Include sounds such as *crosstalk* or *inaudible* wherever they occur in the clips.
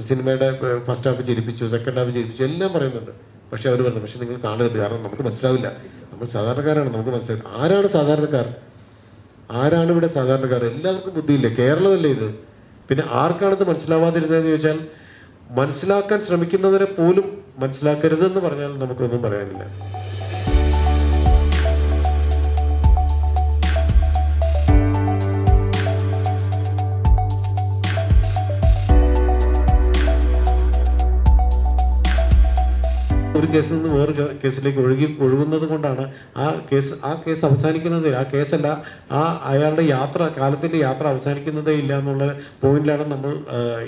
സിനിമയുടെ first half ചിരിപ്പിച്ചു second half ചിരിപ്പിച്ചു എല്ലാം പറയുന്നുണ്ട്. പക്ഷെ അവർ പറഞ്ഞു പക്ഷെ നിങ്ങൾ കാണരുത് കാരണം നമുക്ക് മനസ്സിലാവില്ല. നമ്മൾ സാധാരണക്കാരാണ് നമുക്ക് മനസ്സിലാവില്ല. ആരാണ് സാധാരണക്കാർ? ആരാണ് ഇവിടെ സാധാരണക്കാർ? എല്ലാവർക്കും ബുദ്ധിയില്ല? കേരളമല്ലേ ഇത്? പിന്നെ ആർക്കാണിത് മനസ്സിലാവാതിരുന്നതെന്ന് ചോദിച്ചാൽ മനസ്സിലാക്കാൻ ശ്രമിക്കുന്നവരെ പോലും മനസ്സിലാക്കരുതെന്ന് പറഞ്ഞാൽ നമുക്കൊന്നും പറയാനില്ല. ഒരു കേസിൽ നിന്ന് വേറൊരു കേസിലേക്ക് ഒഴുകി ഒഴുകുന്നത് കൊണ്ടാണ് ആ കേസ് ആ കേസ് അവസാനിക്കുന്നത് ആ കേസല്ല ആ അയാളുടെ യാത്ര കാലത്തിന്റെ യാത്ര അവസാനിക്കുന്നതേ ഇല്ല എന്നുള്ള പോയിന്റിലാണ് നമ്മൾ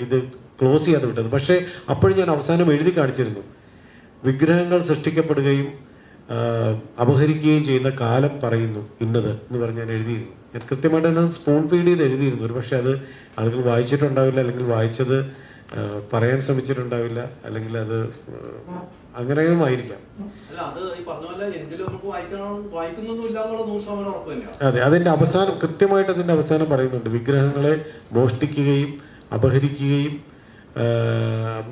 ഇത് ക്ലോസ് ചെയ്യാതെ വിട്ടത്. പക്ഷേ അപ്പോഴും ഞാൻ അവസാനം എഴുതി കാണിച്ചിരുന്നു. വിഗ്രഹങ്ങൾ സൃഷ്ടിക്കപ്പെടുകയും അപഹരിക്കുകയും ചെയ്യുന്ന കാലം പറയുന്നു ഇന്നത് എന്ന് പറഞ്ഞ് ഞാൻ എഴുതിയിരുന്നു. ഞാൻ കൃത്യമായിട്ട് തന്നെ സ്പൂൺ ഫീഡ് ചെയ്ത് എഴുതിയിരുന്നു. ഒരു പക്ഷേ അത് ആളുകൾ വായിച്ചിട്ടുണ്ടാവില്ല അല്ലെങ്കിൽ വായിച്ചത് പറയാൻ ശ്രമിച്ചിട്ടുണ്ടാവില്ല. അല്ലെങ്കിൽ അത് അങ്ങനെയും ആയിരിക്കാം. അത് അതിന്റെ അവസാനം കൃത്യമായിട്ട് അതിന്റെ അവസാനം പറയുന്നുണ്ട്. വിഗ്രഹങ്ങളെ മോഷ്ടിക്കുകയും അപഹരിക്കുകയും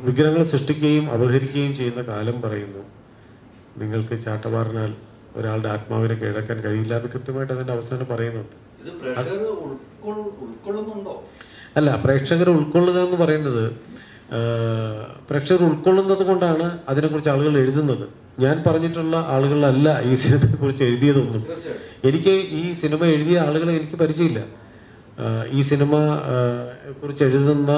വിഗ്രഹങ്ങൾ സൃഷ്ടിക്കുകയും അപഹരിക്കുകയും ചെയ്യുന്ന കാലം പറയുന്നു. നിങ്ങൾക്ക് ചാട്ടവാറിനാൽ ഒരാളുടെ ആത്മാവിനെ കീഴടക്കാൻ കഴിയില്ല എന്ന് കൃത്യമായിട്ട് അതിന്റെ അവസാനം പറയുന്നുണ്ട്. ഉൾക്കൊള്ളുന്നുണ്ടോ? അല്ല പ്രേക്ഷകർ ഉൾക്കൊള്ളുക എന്ന് പറയുന്നത് പ്രേക്ഷകർ ഉൾക്കൊള്ളുന്നത് കൊണ്ടാണ് അതിനെക്കുറിച്ച് ആളുകൾ എഴുതുന്നത്. ഞാൻ പറഞ്ഞിട്ടുള്ള ആളുകളല്ല ഈ സിനിമയെ കുറിച്ച് എഴുതിയതൊന്നും. എനിക്ക് ഈ സിനിമ എഴുതിയ ആളുകളെ എനിക്ക് പരിചയമില്ല. ഈ സിനിമ കുറിച്ച് എഴുതുന്ന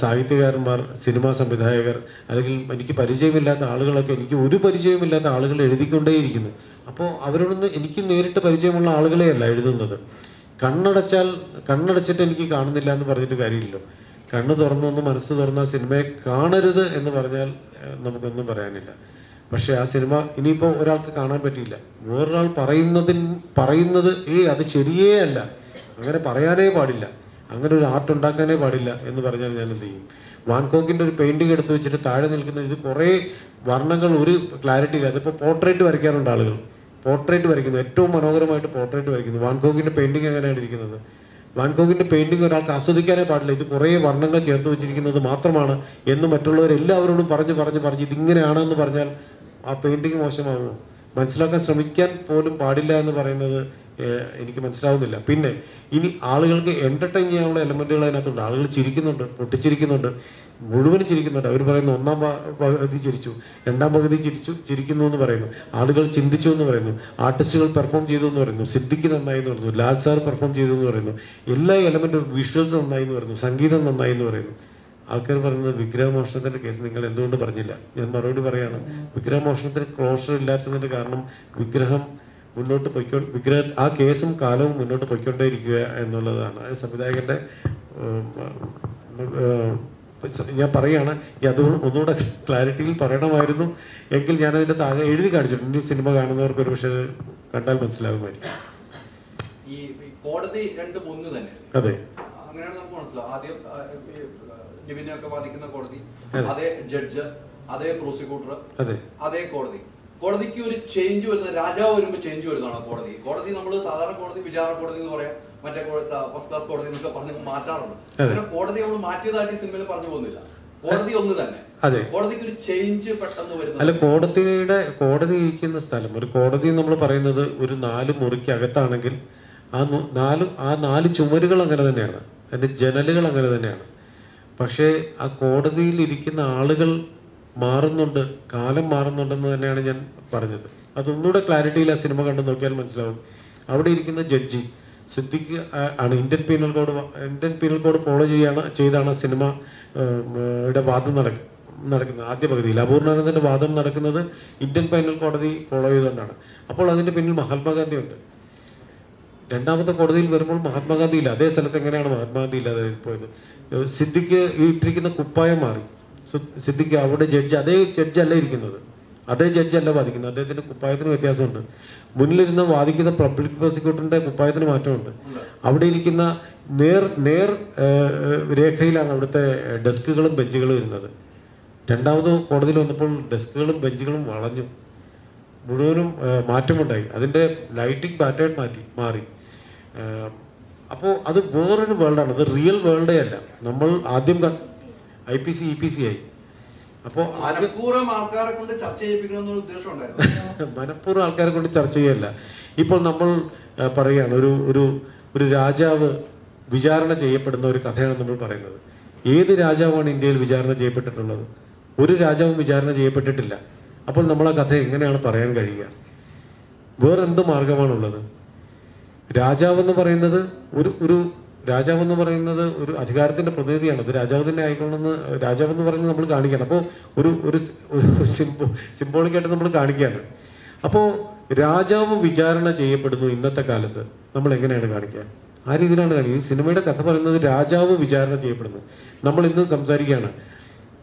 സാഹിത്യകാരന്മാർ സിനിമാ സംവിധായകർ അല്ലെങ്കിൽ എനിക്ക് പരിചയമില്ലാത്ത ആളുകളൊക്കെ എനിക്ക് ഒരു പരിചയമില്ലാത്ത ആളുകൾ എഴുതിക്കൊണ്ടേയിരിക്കുന്നു. അപ്പോൾ അവരോടൊന്ന് എനിക്ക് നേരിട്ട് പരിചയമുള്ള ആളുകളെയല്ല എഴുതുന്നത്. കണ്ണടച്ചാൽ കണ്ണടച്ചിട്ട് എനിക്ക് കാണുന്നില്ല എന്ന് പറഞ്ഞിട്ട് കാര്യമില്ലല്ലോ. കണ്ണ് തുറന്നൊന്ന് മനസ്സ് തുറന്ന സിനിമയെ കാണരുത് എന്ന് പറഞ്ഞാൽ നമുക്കൊന്നും പറയാനില്ല. പക്ഷെ ആ സിനിമ ഇനിയിപ്പോൾ ഒരാൾക്ക് കാണാൻ പറ്റിയില്ല. വേറൊരാൾ പറയുന്നതിൻ പറയുന്നത് ഏ അത് ശരിയേ അല്ല. അങ്ങനെ പറയാനേ പാടില്ല. അങ്ങനെ ഒരു ആർട്ട് ഉണ്ടാക്കാനേ പാടില്ല എന്ന് പറഞ്ഞാൽ ഞാൻ എന്ത് ചെയ്യും? വാൻകോക്കിന്റെ ഒരു പെയിന്റിങ് എടുത്ത് വെച്ചിട്ട് താഴെ നിൽക്കുന്ന ഇത് കുറേ വർണങ്ങൾ ഒരു ക്ലാരിറ്റി ഇല്ല അതിപ്പോൾ പോർട്രേറ്റ് വരയ്ക്കാറുണ്ട് ആളുകൾ. പോർട്രേറ്റ് വരയ്ക്കുന്നു. ഏറ്റവും മനോഹരമായിട്ട് പോർട്രേറ്റ് വരയ്ക്കുന്നു. വാൻകോക്കിന്റെ പെയിന്റിംഗ് എങ്ങനെയാണ് ഇരിക്കുന്നത്? വാൻകോക്കിന്റെ പെയിന്റിംഗ് ഒരാൾക്ക് ആസ്വദിക്കാനേ പാടില്ല. ഇത് കുറേ വർണങ്ങൾ ചേർത്ത് വെച്ചിരിക്കുന്നത് മാത്രമാണ് എന്ന് മറ്റുള്ളവർ എല്ലാവരോടും പറഞ്ഞ് പറഞ്ഞ് പറഞ്ഞ് ഇതിങ്ങനെയാണെന്ന് പറഞ്ഞാൽ ആ പെയിന്റിംഗ് മോശമാകുമോ? മനസ്സിലാക്കാൻ ശ്രമിക്കാൻ പോലും പാടില്ല എന്ന് പറയുന്നത് എനിക്ക് മനസ്സിലാവുന്നില്ല. പിന്നെ ഇനി ആളുകൾക്ക് എന്റർടൈൻ ചെയ്യാനുള്ള എലമെന്റുകൾ അതിനകത്തുണ്ട്. ആളുകൾ ചിരിക്കുന്നുണ്ട് പൊട്ടിച്ചിരിക്കുന്നുണ്ട്. മുഴുവനും ചിരിക്കുന്നുണ്ട്. അവർ പറയുന്നു ഒന്നാം പകുതി ചിരിച്ചു രണ്ടാം പകുതി ചിരിച്ചു ചിരിക്കുന്നു എന്ന് പറയുന്നു. ആളുകൾ ചിന്തിച്ചു എന്ന് പറയുന്നു. ആർട്ടിസ്റ്റുകൾ പെർഫോം ചെയ്തു എന്ന് പറയുന്നു. സിദ്ദിഖ് നന്നായി എന്ന് പറയുന്നു. ലാൽ സാർ പെർഫോം ചെയ്തു എന്ന് പറയുന്നു. എല്ലാ എലമെന്റും വിഷ്വൽസ് നന്നായി എന്ന് പറയുന്നു. സംഗീതം നന്നായി എന്ന് പറയുന്നു. ആൾക്കാർ പറയുന്നത് വിഗ്രഹമോഷണത്തിന്റെ കേസ് നിങ്ങൾ എന്തുകൊണ്ട് പറഞ്ഞില്ല? ഞാൻ മറുപടി പറയാണ്. വിഗ്രഹമോഷണത്തിന് ക്ലോഷർ ഇല്ലാത്തതിന്റെ കാരണം വിഗ്രഹം മുന്നോട്ട് പൊയ്ക്കോ വിഗ്രഹ ആ കേസും കാലവും മുന്നോട്ട് പൊയ്ക്കൊണ്ടേയിരിക്കുക എന്നുള്ളതാണ്. സംവിധായകന്റെ ഞാൻ പറയുകയാണ് ഈ അത് ഒന്നുകൂടെ ക്ലാരിറ്റിയിൽ പറയണമായിരുന്നു. എങ്കിൽ ഞാൻ അതിന്റെ താഴെ എഴുതി കാണിച്ചിട്ടുണ്ട്. ഈ സിനിമ കാണുന്നവർക്ക് ഒരു പക്ഷേ കണ്ടാൽ മനസ്സിലാകുമായിരിക്കും. ഈ ഈ കോടതി രണ്ട് ഒന്ന് തന്നെ. അതെ. അങ്ങനെയാണ് നമുക്ക് മനസ്സിലാവും ആദ്യം ആ, ഈ, ആ, നിവിനെ ഒക്കെ ബാധിക്കുന്ന കോടതി അതെ. അതേ ജഡ്ജ് അതേ പ്രോസിക്യൂട്ടർ അതെ. അതേ കോടതി. കോടതിക്ക് ഒരു ചേഞ്ച് വരുന്നത് രാജാവ് വരുമ്പോൾ ചേഞ്ച് വരുന്നതാണ് കോടതി? കോടതി നമ്മൾ സാധാരണ കോടതി വിചാരണ കോടതി എന്ന് പറയാം. മറ്റേ ഫസ്റ്റ് ക്ലാസ് കോടതി എന്നൊക്കെ പറഞ്ഞ് മാറ്റാറുണ്ട്. അങ്ങനെ കോടതി നമ്മൾ മാറ്റിയതായിട്ട് സിനിമയിൽ പറഞ്ഞു പോകുന്നില്ല. കോടതി ഒന്ന് തന്നെ. അതെ. അല്ല കോടതിയുടെ കോടതി ഇരിക്കുന്ന സ്ഥലം. ഒരു കോടതി നമ്മൾ പറയുന്നത് ഒരു നാല് മുറിക്ക് അകത്താണെങ്കിൽ ആ നാല് ആ നാല് ചുമരുകൾ അങ്ങനെ തന്നെയാണ്. അതിന്റെ ജനലുകൾ അങ്ങനെ തന്നെയാണ്. പക്ഷേ ആ കോടതിയിൽ ഇരിക്കുന്ന ആളുകൾ മാറുന്നുണ്ട്. കാലം മാറുന്നുണ്ടെന്ന് തന്നെയാണ് ഞാൻ പറഞ്ഞത്. അതൊന്നുകൂടെ ക്ലാരിറ്റിയിൽ ആ സിനിമ കണ്ടു നോക്കിയാൽ മനസ്സിലാവും. അവിടെ ഇരിക്കുന്ന ജഡ്ജി സിദ്ദിഖ് ആണ് Indian penal code Indian penal code follow ചെയ്യാണ് ചെയ്താണ് സിനിമ യുടെ വാദം നടക്ക നടക്കുന്നത് ആദ്യ പകുതിയിൽ. അപൂർണാനന്ദന്റെ വാദം നടക്കുന്നത് ഇന്ത്യൻ പൈനൽ കോടതി ഫോളോ ചെയ്തുകൊണ്ടാണ്. അപ്പോൾ അതിന്റെ പിന്നിൽ മഹാത്മാഗാന്ധി ഉണ്ട് രണ്ടാമത്തെ കോടതിയിൽ വരുമ്പോൾ മഹാത്മാഗാന്ധി ഇല്ല അതേ സ്ഥലത്ത് എങ്ങനെയാണ് മഹാത്മാഗാന്ധി ഇല്ലാതെ പോയത്? സിദ്ദിഖ് ഇട്ടിരിക്കുന്ന കുപ്പായം മാറി. സിദ്ദിഖ് അവിടെ ജഡ്ജ് അതേ ജഡ്ജ് അല്ല ഇരിക്കുന്നത്. അതേ ജഡ്ജ് അല്ല വാദിക്കുന്നത്. അദ്ദേഹത്തിന്റെ കുപ്പായത്തിന് വ്യത്യാസമുണ്ട്. മുന്നിലിരുന്ന് വാദിക്കുന്ന പബ്ലിക് പ്രോസിക്യൂട്ടറിന്റെ കുപ്പായത്തിന് മാറ്റമുണ്ട്. അവിടെ ഇരിക്കുന്ന നേർ നേർ രേഖയിലാണ് അവിടുത്തെ ഡെസ്കുകളും ബെഞ്ചുകളും ഇരുന്നത്. രണ്ടാമത് കോടതിയിൽ വന്നപ്പോൾ ഡെസ്കുകളും ബെഞ്ചുകളും വളഞ്ഞു. മുഴുവനും മാറ്റമുണ്ടായി. അതിന്റെ ലൈറ്റിംഗ് പാറ്റേൺ മാറ്റി മാറി. അപ്പോൾ അത് വേറൊരു വേൾഡാണ് അത് റിയൽ വേൾഡേ അല്ല. നമ്മൾ ആദ്യം I P C E P C ആയി. അപ്പോൾ അത് മനഃപൂർവം ആൾക്കാരെ കൊണ്ട് ചർച്ച ഉദ്ദേശം ഉണ്ടായിരുന്നു. *laughs* മനഃപൂർവം ആൾക്കാരെ കൊണ്ട് ചർച്ച ചെയ്യല്ല. ഇപ്പോൾ നമ്മൾ പറയുകയാണ് ഒരു ഒരു ഒരു രാജാവ് വിചാരണ ചെയ്യപ്പെടുന്ന ഒരു കഥയാണ് നമ്മൾ പറയുന്നത്. ഏത് രാജാവാണ് ഇന്ത്യയിൽ വിചാരണ ചെയ്യപ്പെട്ടിട്ടുള്ളത്? ഒരു രാജാവും വിചാരണ ചെയ്യപ്പെട്ടിട്ടില്ല. അപ്പോൾ നമ്മൾ ആ കഥ എങ്ങനെയാണ് പറയാൻ കഴിയുക? വേറെന്ത് മാർഗമാണുള്ളത്? രാജാവെന്ന് പറയുന്നത് ഒരു ഒരു രാജാവെന്ന് പറയുന്നത് ഒരു അധികാരത്തിന്റെ പ്രതിനിധിയാണ്. അത് രാജാവ് തന്നെ രാജാവ് എന്ന് പറയുന്നത് നമ്മൾ കാണിക്കുകയാണ്. അപ്പോൾ ഒരു ഒരു സിംബോ സിംബോളിക്കായിട്ട് നമ്മൾ കാണിക്കുകയാണ്. അപ്പോൾ രാജാവ് വിചാരണ ചെയ്യപ്പെടുന്നു ഇന്നത്തെ കാലത്ത്. നമ്മൾ എങ്ങനെയാണ് കാണിക്കുക? ആ രീതിയിലാണ് കാണിക്കുക. ഈ സിനിമയുടെ കഥ പറയുന്നത് രാജാവ് വിചാരണ ചെയ്യപ്പെടുന്നു. നമ്മൾ ഇന്ന് സംസാരിക്കുകയാണ്.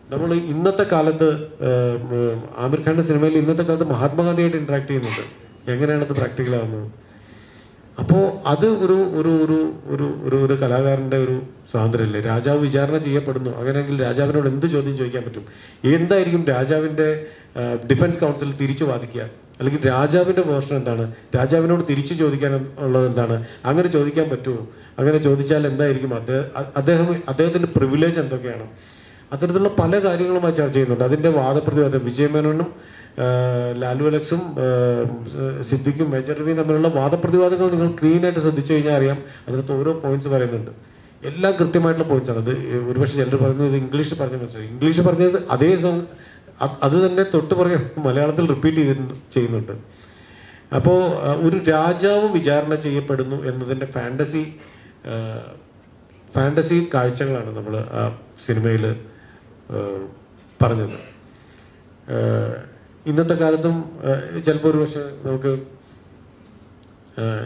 നമ്മൾ ഇന്നത്തെ കാലത്ത് ആമിർ ഖാന്റെ സിനിമയിൽ ഇന്നത്തെ കാലത്ത് മഹാത്മാഗാന്ധിയായിട്ട് ഇന്ററാക്ട് ചെയ്യുന്നുണ്ട്. എങ്ങനെയാണ് അത് പ്രാക്ടിക്കൽ ആവുന്നത്? അപ്പോൾ അത് ഒരു ഒരു ഒരു ഒരു ഒരു ഒരു കലാകാരന്റെ ഒരു സ്വാതന്ത്ര്യമല്ലേ രാജാവ് വിചാരണ ചെയ്യപ്പെടുന്നു. അങ്ങനെയെങ്കിൽ രാജാവിനോട് എന്ത് ചോദ്യം ചോദിക്കാൻ പറ്റും? എന്തായിരിക്കും രാജാവിന്റെ ഡിഫൻസ് കൗൺസിൽ തിരിച്ചു വാദിക്കുക? അല്ലെങ്കിൽ രാജാവിന്റെ വേർഷൻ എന്താണ്? രാജാവിനോട് തിരിച്ചു ചോദിക്കാൻ ഉള്ളത് എന്താണ്? അങ്ങനെ ചോദിക്കാൻ പറ്റുമോ? അങ്ങനെ ചോദിച്ചാൽ എന്തായിരിക്കും? അദ്ദേഹം അദ്ദേഹം അദ്ദേഹത്തിന്റെ പ്രിവിലേജ് എന്തൊക്കെയാണ്? അത്തരത്തിലുള്ള പല കാര്യങ്ങളുമായി ചർച്ച ചെയ്യുന്നുണ്ട്. അതിന്റെ വാദപ്രതിവാദം വിജയമേനോനും ലാലു അലക്സും സിദ്ദിഖും മേജർ റവിയും തമ്മിലുള്ള വാദപ്രതിവാദങ്ങൾ നിങ്ങൾ ക്ലീൻ ആയിട്ട് ശ്രദ്ധിച്ചു കഴിഞ്ഞാൽ അറിയാം. അതിനകത്ത് ഓരോ പോയിന്റ്സ് പറയുന്നുണ്ട്. എല്ലാം കൃത്യമായിട്ടുള്ള പോയിന്റ്സ് ആണ്. അത് ഒരുപക്ഷെ ചിലർ പറയുന്നത് ഇംഗ്ലീഷ് പറഞ്ഞ മനസ്സിലായി. ഇംഗ്ലീഷ് പറഞ്ഞത് അതേ അത് തന്നെ തൊട്ട് പുറകെ മലയാളത്തിൽ റിപ്പീറ്റ് ചെയ്ത് ചെയ്യുന്നുണ്ട്. അപ്പോൾ ഒരു രാജാവ് വിചാരണ ചെയ്യപ്പെടുന്നു എന്നതിന്റെ ഫാന്റസി ഫാന്റസി കാഴ്ചകളാണ് നമ്മൾ ആ സിനിമയിൽ പറഞ്ഞത്. ഇന്നത്തെ കാലത്തും ചിലപ്പോൾ ഒരു പക്ഷേ നമുക്ക്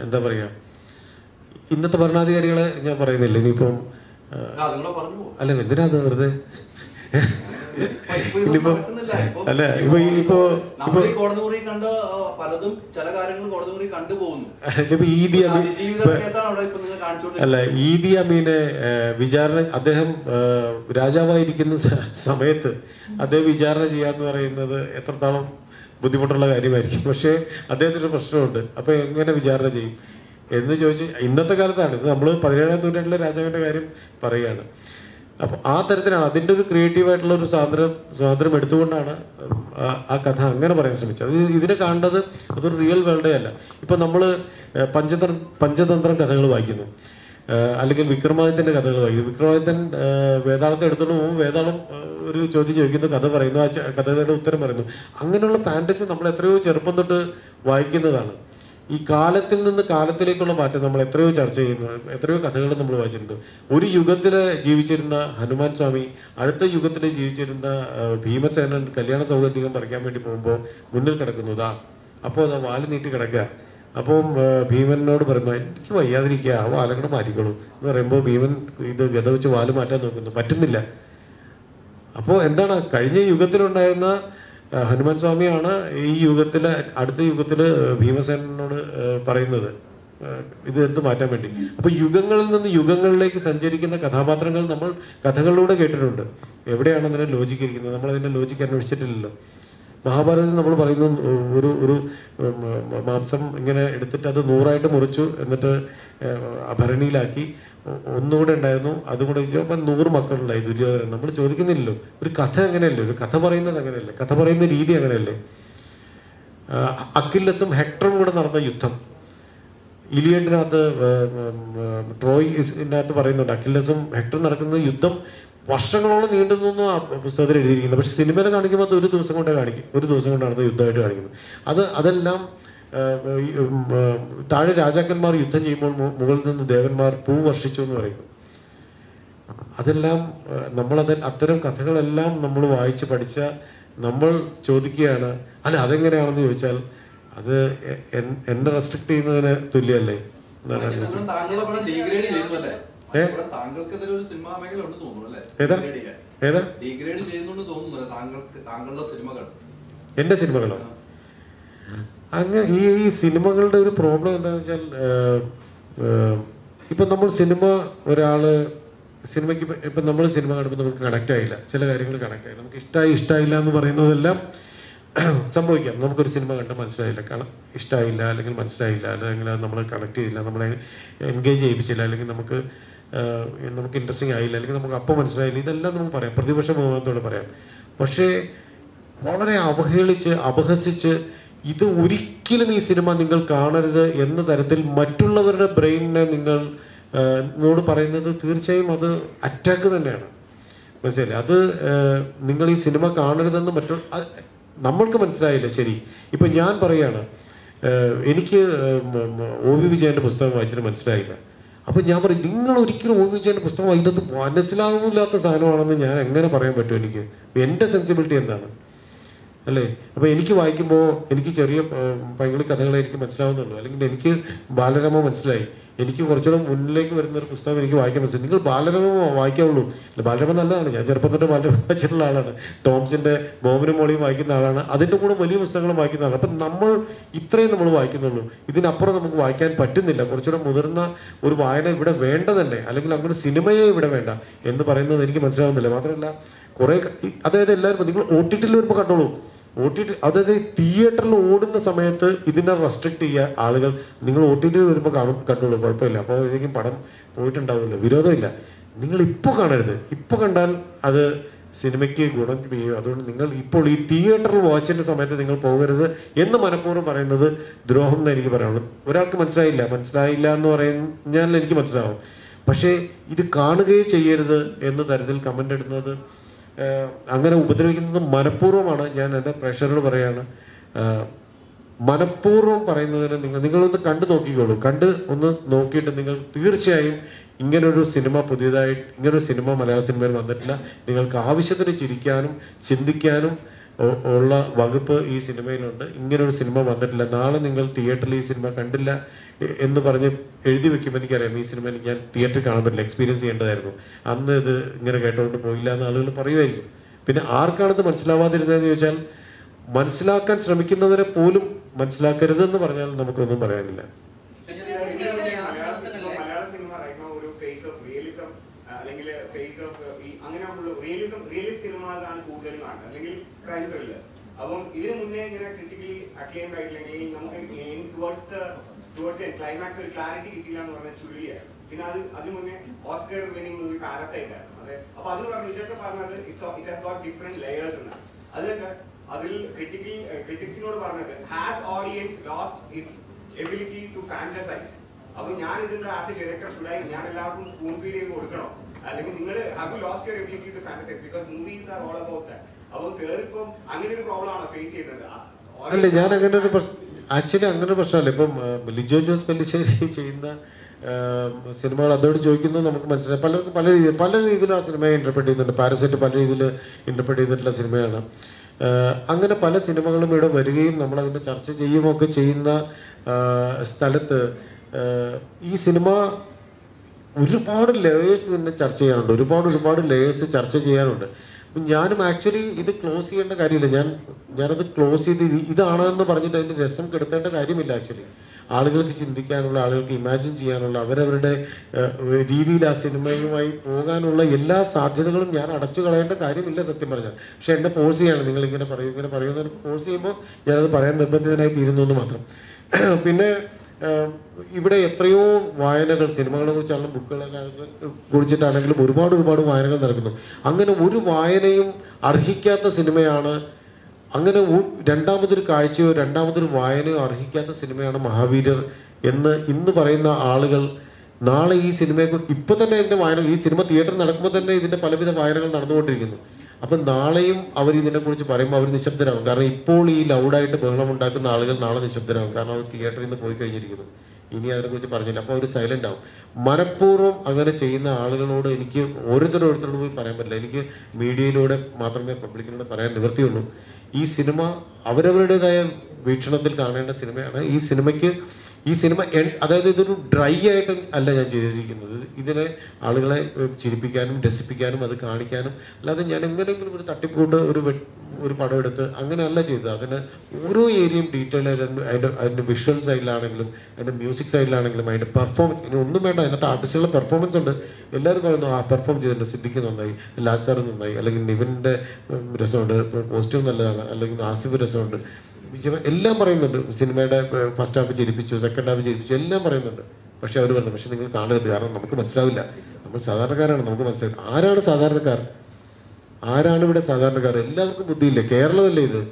എന്താ പറയുക ഇന്നത്തെ ഭരണാധികാരികളെ ഞാൻ പറയുന്നില്ല ഇനിയിപ്പം. അല്ല എന്തിനാ അത് വെറുതെ അല്ല ഇപ്പൊ ഇപ്പോ കോടതി മുറി കണ്ട പലതും ചില കാര്യങ്ങൾ കോടതി മുറി കണ്ടുപോകുന്നു അല്ല ഈദി അമീനെ വിചാരണ അദ്ദേഹം രാജാവായിരിക്കുന്ന സമയത്ത് അദ്ദേഹം വിചാരണ ചെയ്യാന്ന് പറയുന്നത് എത്രത്തോളം ബുദ്ധിമുട്ടുള്ള കാര്യമായിരിക്കും. പക്ഷേ അദ്ദേഹത്തിന് പ്രശ്നമുണ്ട്. അപ്പൊ എങ്ങനെ വിചാരണ ചെയ്യും? എന്ന് ചോദിച്ച് ഇന്നത്തെ കാലത്താണ്. ഇത് നമ്മൾ പതിനേഴാം നൂറ്റാണ്ടിലെ രാജാവിന്റെ കാര്യം പറയുകയാണ്. അപ്പൊ ആ തരത്തിലാണ് അതിന്റെ ഒരു ക്രിയേറ്റീവ് ആയിട്ടുള്ള ഒരു സ്വാതന്ത്ര്യം സ്വാതന്ത്ര്യം എടുത്തുകൊണ്ടാണ് ആ- കഥ അങ്ങനെ പറയാൻ ശ്രമിച്ചത്. അത് ഇതിനെ കാണേണ്ടത് അതൊരു റിയൽ വേൾഡേ അല്ല. ഇപ്പൊ നമ്മൾ പഞ്ചതന്ത്ര പഞ്ചതന്ത്രം കഥകൾ വായിക്കുന്നു. അല്ലെങ്കിൽ വിക്രമാദിത്യന്റെ കഥകൾ വായിക്കുന്നു. വിക്രമാദിത്യൻ വേദാളത്തെ എടുത്തോണ്ട് പോകും വേതാളം ഒരു ചോദ്യം ചോദിക്കുന്നു കഥ പറയുന്നു. ആ കഥയുടെ ഉത്തരം പറയുന്നു. അങ്ങനെയുള്ള ഫാന്റസി നമ്മൾ എത്രയോ ചെറുപ്പം തൊട്ട് വായിക്കുന്നതാണ്. ഈ കാലത്തിൽ നിന്ന് കാലത്തിലേക്കുള്ള മാറ്റം നമ്മൾ എത്രയോ ചർച്ച ചെയ്യുന്നു. എത്രയോ കഥകൾ നമ്മൾ വായിച്ചിട്ടുണ്ട്. ഒരു യുഗത്തിൽ ജീവിച്ചിരുന്ന ഹനുമാൻ സ്വാമി അടുത്ത യുഗത്തിൽ ജീവിച്ചിരുന്ന ഭീമസേനൻ കല്യാണ സൗകര്യം പറിക്കാൻ വേണ്ടി പോകുമ്പോൾ മുന്നിൽ കിടക്കുന്നു. ഇതാ അപ്പോൾ അതാ വാൽ നീട്ടി കിടക്കുക. അപ്പോൾ ഭീമനോട് പറയുന്നു എനിക്ക് വയ്യാതിരിക്കുക ആ വാലങ്ങടെ മാറ്റിക്കോളൂ. എന്ന് പറയുമ്പോൾ ഭീമൻ ഇത് ഗത വെച്ച് വാൽ മാറ്റാൻ നോക്കുന്നു. പറ്റുന്നില്ല. അപ്പോൾ എന്താണ് കഴിഞ്ഞ യുഗത്തിലുണ്ടായിരുന്ന ഹനുമാൻ സ്വാമിയാണ് ഈ യുഗത്തിലെ അടുത്ത യുഗത്തിൽ ഭീമസേനോട് പറയുന്നത്. ഇത് എടുത്ത് മാറ്റാൻ വേണ്ടി. അപ്പൊ യുഗങ്ങളിൽ നിന്ന് യുഗങ്ങളിലേക്ക് സഞ്ചരിക്കുന്ന കഥാപാത്രങ്ങൾ നമ്മൾ കഥകളിലൂടെ കേട്ടിട്ടുണ്ട്. എവിടെയാണ് അതിനെ ലോജിക്ക് ഇരിക്കുന്നത് നമ്മൾ അതിന്റെ ലോജിക്ക് അന്വേഷിച്ചിട്ടില്ലല്ലോ. മഹാഭാരതത്തിൽ നമ്മൾ പറയുന്ന ഒരു ഒരു മാംസം ഇങ്ങനെ എടുത്തിട്ട് അത് നൂറായിട്ട് മുറിച്ചു എന്നിട്ട് ഭരണിയിലാക്കി ഒന്നുകൂടെ ഉണ്ടായിരുന്നു അതും കൂടെ വെച്ചു അപ്പം നൂറ് മക്കളുണ്ടായി ദുര്യോധനൻ. നമ്മൾ ചോദിക്കുന്നില്ലല്ലോ. ഒരു കഥ അങ്ങനെയല്ലേ? ഒരു കഥ പറയുന്നത് അങ്ങനെയല്ലേ? കഥ പറയുന്ന രീതി അങ്ങനെയല്ലേ? അക്കില്ലസും ഹെക്ടറും കൂടെ നടന്ന യുദ്ധം. ഇലിയഡിനകത്ത് ട്രോയിനകത്ത് പറയുന്നുണ്ട് അഖിലസും ഹെക്ടറും നടക്കുന്ന യുദ്ധം വർഷങ്ങളോളം നീണ്ടു നിന്നു ആ പുസ്തകത്തിൽ എഴുതിയിരിക്കുന്നത്. പക്ഷെ സിനിമയിൽ കാണിക്കുമ്പോൾ അത് ഒരു ദിവസം കൊണ്ടേ കാണിക്കും. ഒരു ദിവസം കൊണ്ട് നടന്ന യുദ്ധമായിട്ട് കാണിക്കുന്നത് അത് അതെല്ലാം താഴെ രാജാക്കന്മാർ യുദ്ധം ചെയ്യുമ്പോൾ മുകളിൽ നിന്ന് ദേവന്മാർ പൂ വർഷിച്ചു എന്ന് പറയുന്നു അതെല്ലാം നമ്മൾ നമ്മളത് അത്തരം കഥകളെല്ലാം നമ്മൾ വായിച്ച് പഠിച്ച നമ്മൾ ചോദിക്കുകയാണ് അല്ല അതെങ്ങനെയാണെന്ന് ചോദിച്ചാൽ അത് എന്നെ റെസ്ട്രിക്ട് ചെയ്യുന്നതിന് തുല്യല്ലേ ഏതാ? ഏതാ? എന്റെ സിനിമകളോ? അങ്ങനെ ഈ ഈ സിനിമകളുടെ ഒരു പ്രോബ്ലം എന്താണെന്ന് വെച്ചാൽ ഏഹ്, നമ്മൾ സിനിമ ഒരാൾ സിനിമയ്ക്ക് ഇപ്പൊ- ഇപ്പൊ നമ്മൾ സിനിമ കാണുമ്പോൾ നമുക്ക് കണക്ട് ആയില്ല. ചില കാര്യങ്ങൾ കണക്റ്റ് ആയില്ല. നമുക്ക് ഇഷ്ടമായി ഇഷ്ടമായില്ല എന്ന് പറയുന്നതെല്ലാം *clears throat* സംഭവിക്കാം. നമുക്കൊരു സിനിമ കണ്ട് മനസ്സിലായില്ല. കണ- ഇഷ്ടമായില്ല അല്ലെങ്കിൽ മനസ്സിലായില്ല അല്ലെങ്കിൽ നമ്മൾ കണക്ട് ചെയ്തില്ല നമ്മളെ എൻഗേജ് ചെയ്യിപ്പിച്ചില്ല അല്ലെങ്കിൽ നമുക്ക് നമുക്ക് ഇൻട്രസ്റ്റിംഗ് ആയില്ല അല്ലെങ്കിൽ നമുക്ക് അപ്പം മനസ്സിലായില്ല. ഇതെല്ലാം നമുക്ക് പറയാം. പ്രതിപക്ഷ ബഹുമാനത്തോടെ പറയാം. പക്ഷേ വളരെ അവഹേളിച്ച് അപഹസിച്ച് ഇത് ഒരിക്കലും ഈ സിനിമ നിങ്ങൾ കാണരുത് എന്ന തരത്തിൽ മറ്റുള്ളവരുടെ ബ്രെയിനിനെ നിങ്ങൾ എന്നോട് പറയുന്നത് തീർച്ചയായും അത് അറ്റാക്ക് തന്നെയാണ്. മനസ്സിലായി അത് നിങ്ങൾ ഈ സിനിമ കാണരുതെന്ന് മറ്റു നമ്മൾക്ക് മനസ്സിലായില്ല? ശരി. ഇപ്പൊ ഞാൻ പറയാണ് എനിക്ക് ഒ വി വിജയന്റെ പുസ്തകം വായിച്ചിട്ട് മനസ്സിലായില്ല. അപ്പൊ ഞാൻ പറയും നിങ്ങൾ ഒരിക്കലും ഒ വി വിജയന്റെ പുസ്തകം അതിനകത്ത് മനസ്സിലാകുന്നില്ലാത്ത സാധനമാണെന്ന് ഞാൻ എങ്ങനെ പറയാൻ പറ്റും എനിക്ക്? എന്റെ സെൻസിബിലിറ്റി എന്താണ്? അല്ലേ? അപ്പൊ എനിക്ക് വായിക്കുമ്പോൾ എനിക്ക് ചെറിയ പൈങ്കിളി കഥകളെ എനിക്ക് മനസ്സിലാവുന്നുള്ളൂ. അല്ലെങ്കിൽ എനിക്ക് ബാലരമ മനസ്സിലായി. എനിക്ക് കുറച്ചുകൂടെ മുന്നിലേക്ക് വരുന്ന ഒരു പുസ്തകം എനിക്ക് വായിക്കാൻ മനസ്സിലായി. നിങ്ങൾ ബാലരമ വായിക്കാവുള്ളൂ. അല്ല ബാലരമ നല്ലതാണ്. ഞാൻ ചെറുപ്പം തൊട്ട് ബാലരമ വായിച്ചിട്ടുള്ള ആളാണ്. ടോംസിന്റെ ബോബനും മോളിയും വായിക്കുന്ന ആളാണ്. അതിന്റെ കൂടെ വലിയ പുസ്തകങ്ങളും വായിക്കുന്ന ആളാണ്. അപ്പൊ നമ്മൾ ഇത്രയും നമ്മൾ വായിക്കുന്നുള്ളൂ. ഇതിനപ്പുറം നമുക്ക് വായിക്കാൻ പറ്റുന്നില്ല. കുറച്ചുകൂടെ മുതിർന്ന ഒരു വായന ഇവിടെ വേണ്ടതല്ലേ? അല്ലെങ്കിൽ അങ്ങനെ സിനിമയെ ഇവിടെ വേണ്ട എന്ന് പറയുന്നത് എനിക്ക് മനസ്സിലാവുന്നില്ല. മാത്രമല്ല കുറെ അതായത് എല്ലാവരും നിങ്ങൾ ടിയിൽ വരുമ്പോൾ കണ്ടോളൂ. ഒ ടി ടി അതായത് തിയേറ്ററിൽ ഓടുന്ന സമയത്ത് ഇതിനെ റെസ്ട്രിക്ട് ചെയ്യുക ആളുകൾ. നിങ്ങൾ ഒ ടി ടി വരുമ്പോൾ കാണും കണ്ടോളൂ കുഴപ്പമില്ല. അപ്പോൾ ശരിക്കും പടം പോയിട്ടുണ്ടാവില്ല. വിരോധമില്ല. നിങ്ങൾ ഇപ്പോൾ കാണരുത്. ഇപ്പോൾ കണ്ടാൽ അത് സിനിമയ്ക്ക് ഗുണം ചെയ്യും. അതുകൊണ്ട് നിങ്ങൾ ഇപ്പോൾ ഈ തിയേറ്ററിൽ വാച്ചിന്റെ സമയത്ത് നിങ്ങൾ പോകരുത് എന്ന് മനഃപൂർവം പറയുന്നത് ദ്രോഹം എന്ന് എനിക്ക് പറയാനുള്ളൂ. ഒരാൾക്ക് മനസ്സിലായില്ല. മനസ്സിലായില്ല എന്ന് പറഞ്ഞാൽ എനിക്ക് മനസ്സിലാവും. പക്ഷേ ഇത് കാണുകയേ ചെയ്യരുത് എന്ന തരത്തിൽ കമന്റ് ഇടുന്നത് അങ്ങനെ ഉപദ്രവിക്കുന്നത് മനഃപൂർവമാണ്. ഞാൻ എന്റെ പ്രേക്ഷകരോട് പറയാണ് ഏഹ് മനഃപൂർവം പറയുന്നതിന് നിങ്ങൾ നിങ്ങളൊന്ന് കണ്ടു നോക്കിക്കോളൂ. കണ്ട് ഒന്ന് നോക്കിയിട്ട് നിങ്ങൾ തീർച്ചയായും ഇങ്ങനൊരു സിനിമ പുതിയതായി ഇങ്ങനൊരു സിനിമ മലയാള സിനിമയിൽ വന്നിട്ടില്ല. നിങ്ങൾക്ക് ആവശ്യത്തിന് ചിരിക്കാനും ചിന്തിക്കാനും ഉള്ള വകുപ്പ് ഈ സിനിമയിലുണ്ട്. ഇങ്ങനൊരു സിനിമ വന്നിട്ടില്ല. നാളെ നിങ്ങൾ തിയേറ്ററിൽ ഈ സിനിമ കണ്ടില്ല. എന്ന് പറഞ്ഞ് എഴുതി വെക്കുമ്പോൾ എനിക്കറിയാം ഈ സിനിമ എനിക്ക് ഞാൻ തിയേറ്ററിൽ കാണാൻ പറ്റില്ല എക്സ്പീരിയൻസ് ചെയ്യേണ്ടതായിരുന്നു. അന്ന് ഇത് ഇങ്ങനെ കേട്ടോണ്ട് പോയില്ല എന്ന് ആളുകൾ പറയുമായിരിക്കും. പിന്നെ ആർക്കാണത് മനസ്സിലാവാതിരുന്നതെന്ന് ചോദിച്ചാൽ മനസ്സിലാക്കാൻ ശ്രമിക്കുന്നവരെ പോലും മനസ്സിലാക്കരുതെന്ന് പറഞ്ഞാൽ നമുക്കൊന്നും പറയാനില്ല Malayala cinema Malayala cinema right now ഒരു ഫേസ് ഓഫ് റിയലിസം അല്ലെങ്കിൽ ഫേസ് ഓഫ് ഈ അങ്ങനെയുള്ള റിയലിസം റിയലിസ്റ്റ് സിനിമാസ് ആണ് കൂടുതലും കാണുന്നത് അല്ലെങ്കിൽ ക്രൈം ത്രില്ലേഴ്സ് അപ്പം ഇതിനു മുന്നേ ഇങ്ങനെ ക്രിട്ടിക്കലി അക്ലെയിംഡ് ആയിട്ടില്ലെങ്കിൽ നമുക്ക് towards the towards the climax ഒരു ക്ലാരിറ്റി കിട്ടില്ല എന്ന് പറഞ്ഞ ചുരുളിയായിരുന്നു പിന്നെ അത് അതിനു മുന്നേ ഓസ്കർ വിന്നിംഗ് മൂവി പാരസൈറ്റ് ആയിരുന്നു. അതെ. അപ്പൊ അതിന് പറഞ്ഞു ഇതൊക്കെ പറഞ്ഞത് it's it has got different layers എന്നാണ്. അത് തന്നെ അതിൽ ക്രിട്ടിക്കൽ ക്രിറ്റിക്സിനോട് പറഞ്ഞത് has audience lost its ability to fantasize അപ്പൊ ഞാൻ ഇതിന്റെ ആസ് എ ഡയറക്ടർ ഷുഡായി ഞാൻ എല്ലാവർക്കും സ്പൂൺ ഫീഡ് ചെയ്ത് കൊടുക്കണോ? അല്ലെങ്കിൽ നിങ്ങൾ have you lost your ability to fantasize because movies are all about that അപ്പൊ സേർ ഇപ്പം അങ്ങനെ ഒരു പ്രോബ്ലം ആണോ ഫേസ് ചെയ്യുന്നത്? അല്ല ഞാൻ അങ്ങനെ ഒരു ആക്ച്വലി അങ്ങനെ പ്രശ്നമല്ല. ഇപ്പം ലിജോ ജോസ് പെല്ലിശ്ശേരി *laughs* ചെയ്യുന്ന സിനിമകൾ അതോട് ചോദിക്കുന്നത് നമുക്ക് മനസ്സിലായി. പല പല രീതിയിൽ പല രീതിയിലും ആ സിനിമയെ ഇന്റർപ്രറ്റ് ചെയ്യുന്നുണ്ട്. പാരസൈറ്റ് പല രീതിയിൽ ഇന്റർപ്രറ്റ് ചെയ്തിട്ടുള്ള സിനിമയാണ്. അങ്ങനെ പല സിനിമകളും ഇവിടെ വരികയും നമ്മൾ അതിന്റെ ചർച്ച ചെയ്യുകയൊക്കെ ചെയ്യുന്ന സ്ഥലത്ത് ഈ സിനിമ ഒരുപാട് ലേയേഴ്സ് തന്നെ ചർച്ച ചെയ്യാനുണ്ട്. ഒരുപാട് ഒരുപാട് ലേയേഴ്സ് ചർച്ച ചെയ്യാനുണ്ട്. ഞാനും ആക്ച്വലി ഇത് ക്ലോസ് ചെയ്യേണ്ട കാര്യമില്ല. ഞാൻ ഞാനത് ക്ലോസ് ചെയ്ത് ഇത് ഇതാണെന്ന് പറഞ്ഞിട്ട് അതിന്റെ രസം കെടുത്തേണ്ട കാര്യമില്ല ആക്ച്വലി. ആളുകൾക്ക് ചിന്തിക്കാനുള്ള ആളുകൾക്ക് ഇമാജിൻ ചെയ്യാനുള്ള അവരവരുടെ രീതിയിൽ ആ സിനിമയുമായി പോകാനുള്ള എല്ലാ സാധ്യതകളും ഞാൻ അടച്ചു കളയേണ്ട കാര്യമില്ല സത്യം പറഞ്ഞാൽ. പക്ഷെ എന്നെ ഫോഴ്സ് ചെയ്യാണ്. നിങ്ങൾ ഇങ്ങനെ പറയൂ ഇങ്ങനെ പറയൂ എന്ന് ഫോഴ്സ് ചെയ്യുമ്പോൾ ഞാനത് പറയാൻ നിർബന്ധിതനായി തീരുന്നു എന്ന് മാത്രം. പിന്നെ ഇവിടെ എത്രയോ വായനകൾ സിനിമകളെ കുറിച്ചാണെങ്കിലും ബുക്കുകളെ കുറിച്ചിട്ടാണെങ്കിലും ഒരുപാട് ഒരുപാട് വായനകൾ നടക്കുന്നു. അങ്ങനെ ഒരു വായനയും അർഹിക്കാത്ത സിനിമയാണ് അങ്ങനെ രണ്ടാമതൊരു കാഴ്ചയോ രണ്ടാമതൊരു വായനയോ അർഹിക്കാത്ത സിനിമയാണ് മഹാവീരർ എന്ന് ഇന്ന് പറയുന്ന ആളുകൾ നാളെ ഈ സിനിമയെ ഇപ്പൊ തന്നെ ഇതിന്റെ വായന ഈ സിനിമ തിയേറ്ററിൽ നടക്കുമ്പോൾ തന്നെ ഇതിന്റെ പലവിധ വായനകൾ നടന്നുകൊണ്ടിരിക്കുന്നു. അപ്പൊ നാളെയും അവർ ഇതിനെ കുറിച്ച് പറയുമ്പോൾ അവർ നിശബ്ദരാകും. കാരണം ഇപ്പോൾ ഈ ലൗഡായിട്ട് ബഹളം ഉണ്ടാക്കുന്ന ആളുകൾ നാളെ നിശബ്ദരാകും. കാരണം അവർ തിയേറ്ററിൽ നിന്ന് പോയി കഴിഞ്ഞിരിക്കുന്നു. ഇനി അതിനെ കുറിച്ച് പറഞ്ഞില്ല. അപ്പോൾ അവർ സൈലന്റ് ആവും. മനഃപൂർവം അങ്ങനെ ചെയ്യുന്ന ആളുകളോട് എനിക്ക് ഓരോരുത്തരും ഓരോരുത്തരോട് പോയി പറയാൻ പറ്റില്ല. എനിക്ക് മീഡിയയിലൂടെ മാത്രമേ പബ്ലിക്കിനോട് പറയാൻ നിവൃത്തിയുള്ളൂ. ഈ സിനിമ അവരവരുടേതായ വീക്ഷണത്തിൽ കാണേണ്ട സിനിമയാണ്. ഈ സിനിമയ്ക്ക് ഈ സിനിമ അതായത് ഇതൊരു ഡ്രൈ ആയിട്ട് അല്ല ഞാൻ ചെയ്തിരിക്കുന്നത്. ഇതിനെ ആളുകളെ ചിരിപ്പിക്കാനും രസിപ്പിക്കാനും അത് കാണിക്കാനും അല്ലാതെ ഞാൻ എങ്ങനെയെങ്കിലും ഒരു തട്ടിപ്പൂട്ട് ഒരു ഒരു പടം എടുത്ത് അങ്ങനെയല്ല ചെയ്തത്. അതിന് ഓരോ ഏരിയയും ഡീറ്റെയിൽ ആയിട്ട് അതിന്റെ അതിന്റെ വിഷ്വൽ സൈഡിലാണെങ്കിലും അതിന്റെ മ്യൂസിക് സൈഡിലാണെങ്കിലും അതിന്റെ പെർഫോമൻസ് ഇനി ഒന്നും വേണ്ട. അതിനകത്ത് ആർട്ടിസ്റ്റുകളുടെ പെർഫോമൻസ് ഉണ്ട്. എല്ലാവരും പറയുന്നു ആ പെർഫോം ചെയ്തിട്ടുണ്ട്. സിദ്ധിക്ക് നന്നായി ലാൽ നന്നായി അല്ലെങ്കിൽ നിവിന്റെ രസമുണ്ട് കോസ്റ്റ്യൂം നല്ലതാണ് അല്ലെങ്കിൽ ആസിഫ് രസമുണ്ട്. എല്ലാം പറയുന്നുണ്ട്. സിനിമയുടെ ഫസ്റ്റ് ഹാഫ് ചിരിപ്പിച്ചു സെക്കൻഡ് ഹാഫ് ചിരിപ്പിച്ചു എല്ലാം പറയുന്നുണ്ട്. പക്ഷെ അവർ പറഞ്ഞു പക്ഷെ നിങ്ങൾ കാണരുത്. കാരണം നമുക്ക് മനസ്സിലാവില്ല. നമ്മൾ സാധാരണക്കാരാണ്. നമുക്ക് മനസ്സിലാവും ആരാണ് സാധാരണക്കാർ? ആരാണ് ഇവിടെ സാധാരണക്കാർ? എല്ലാവർക്കും ബുദ്ധിയില്ല? കേരളമല്ലേ ഇത്?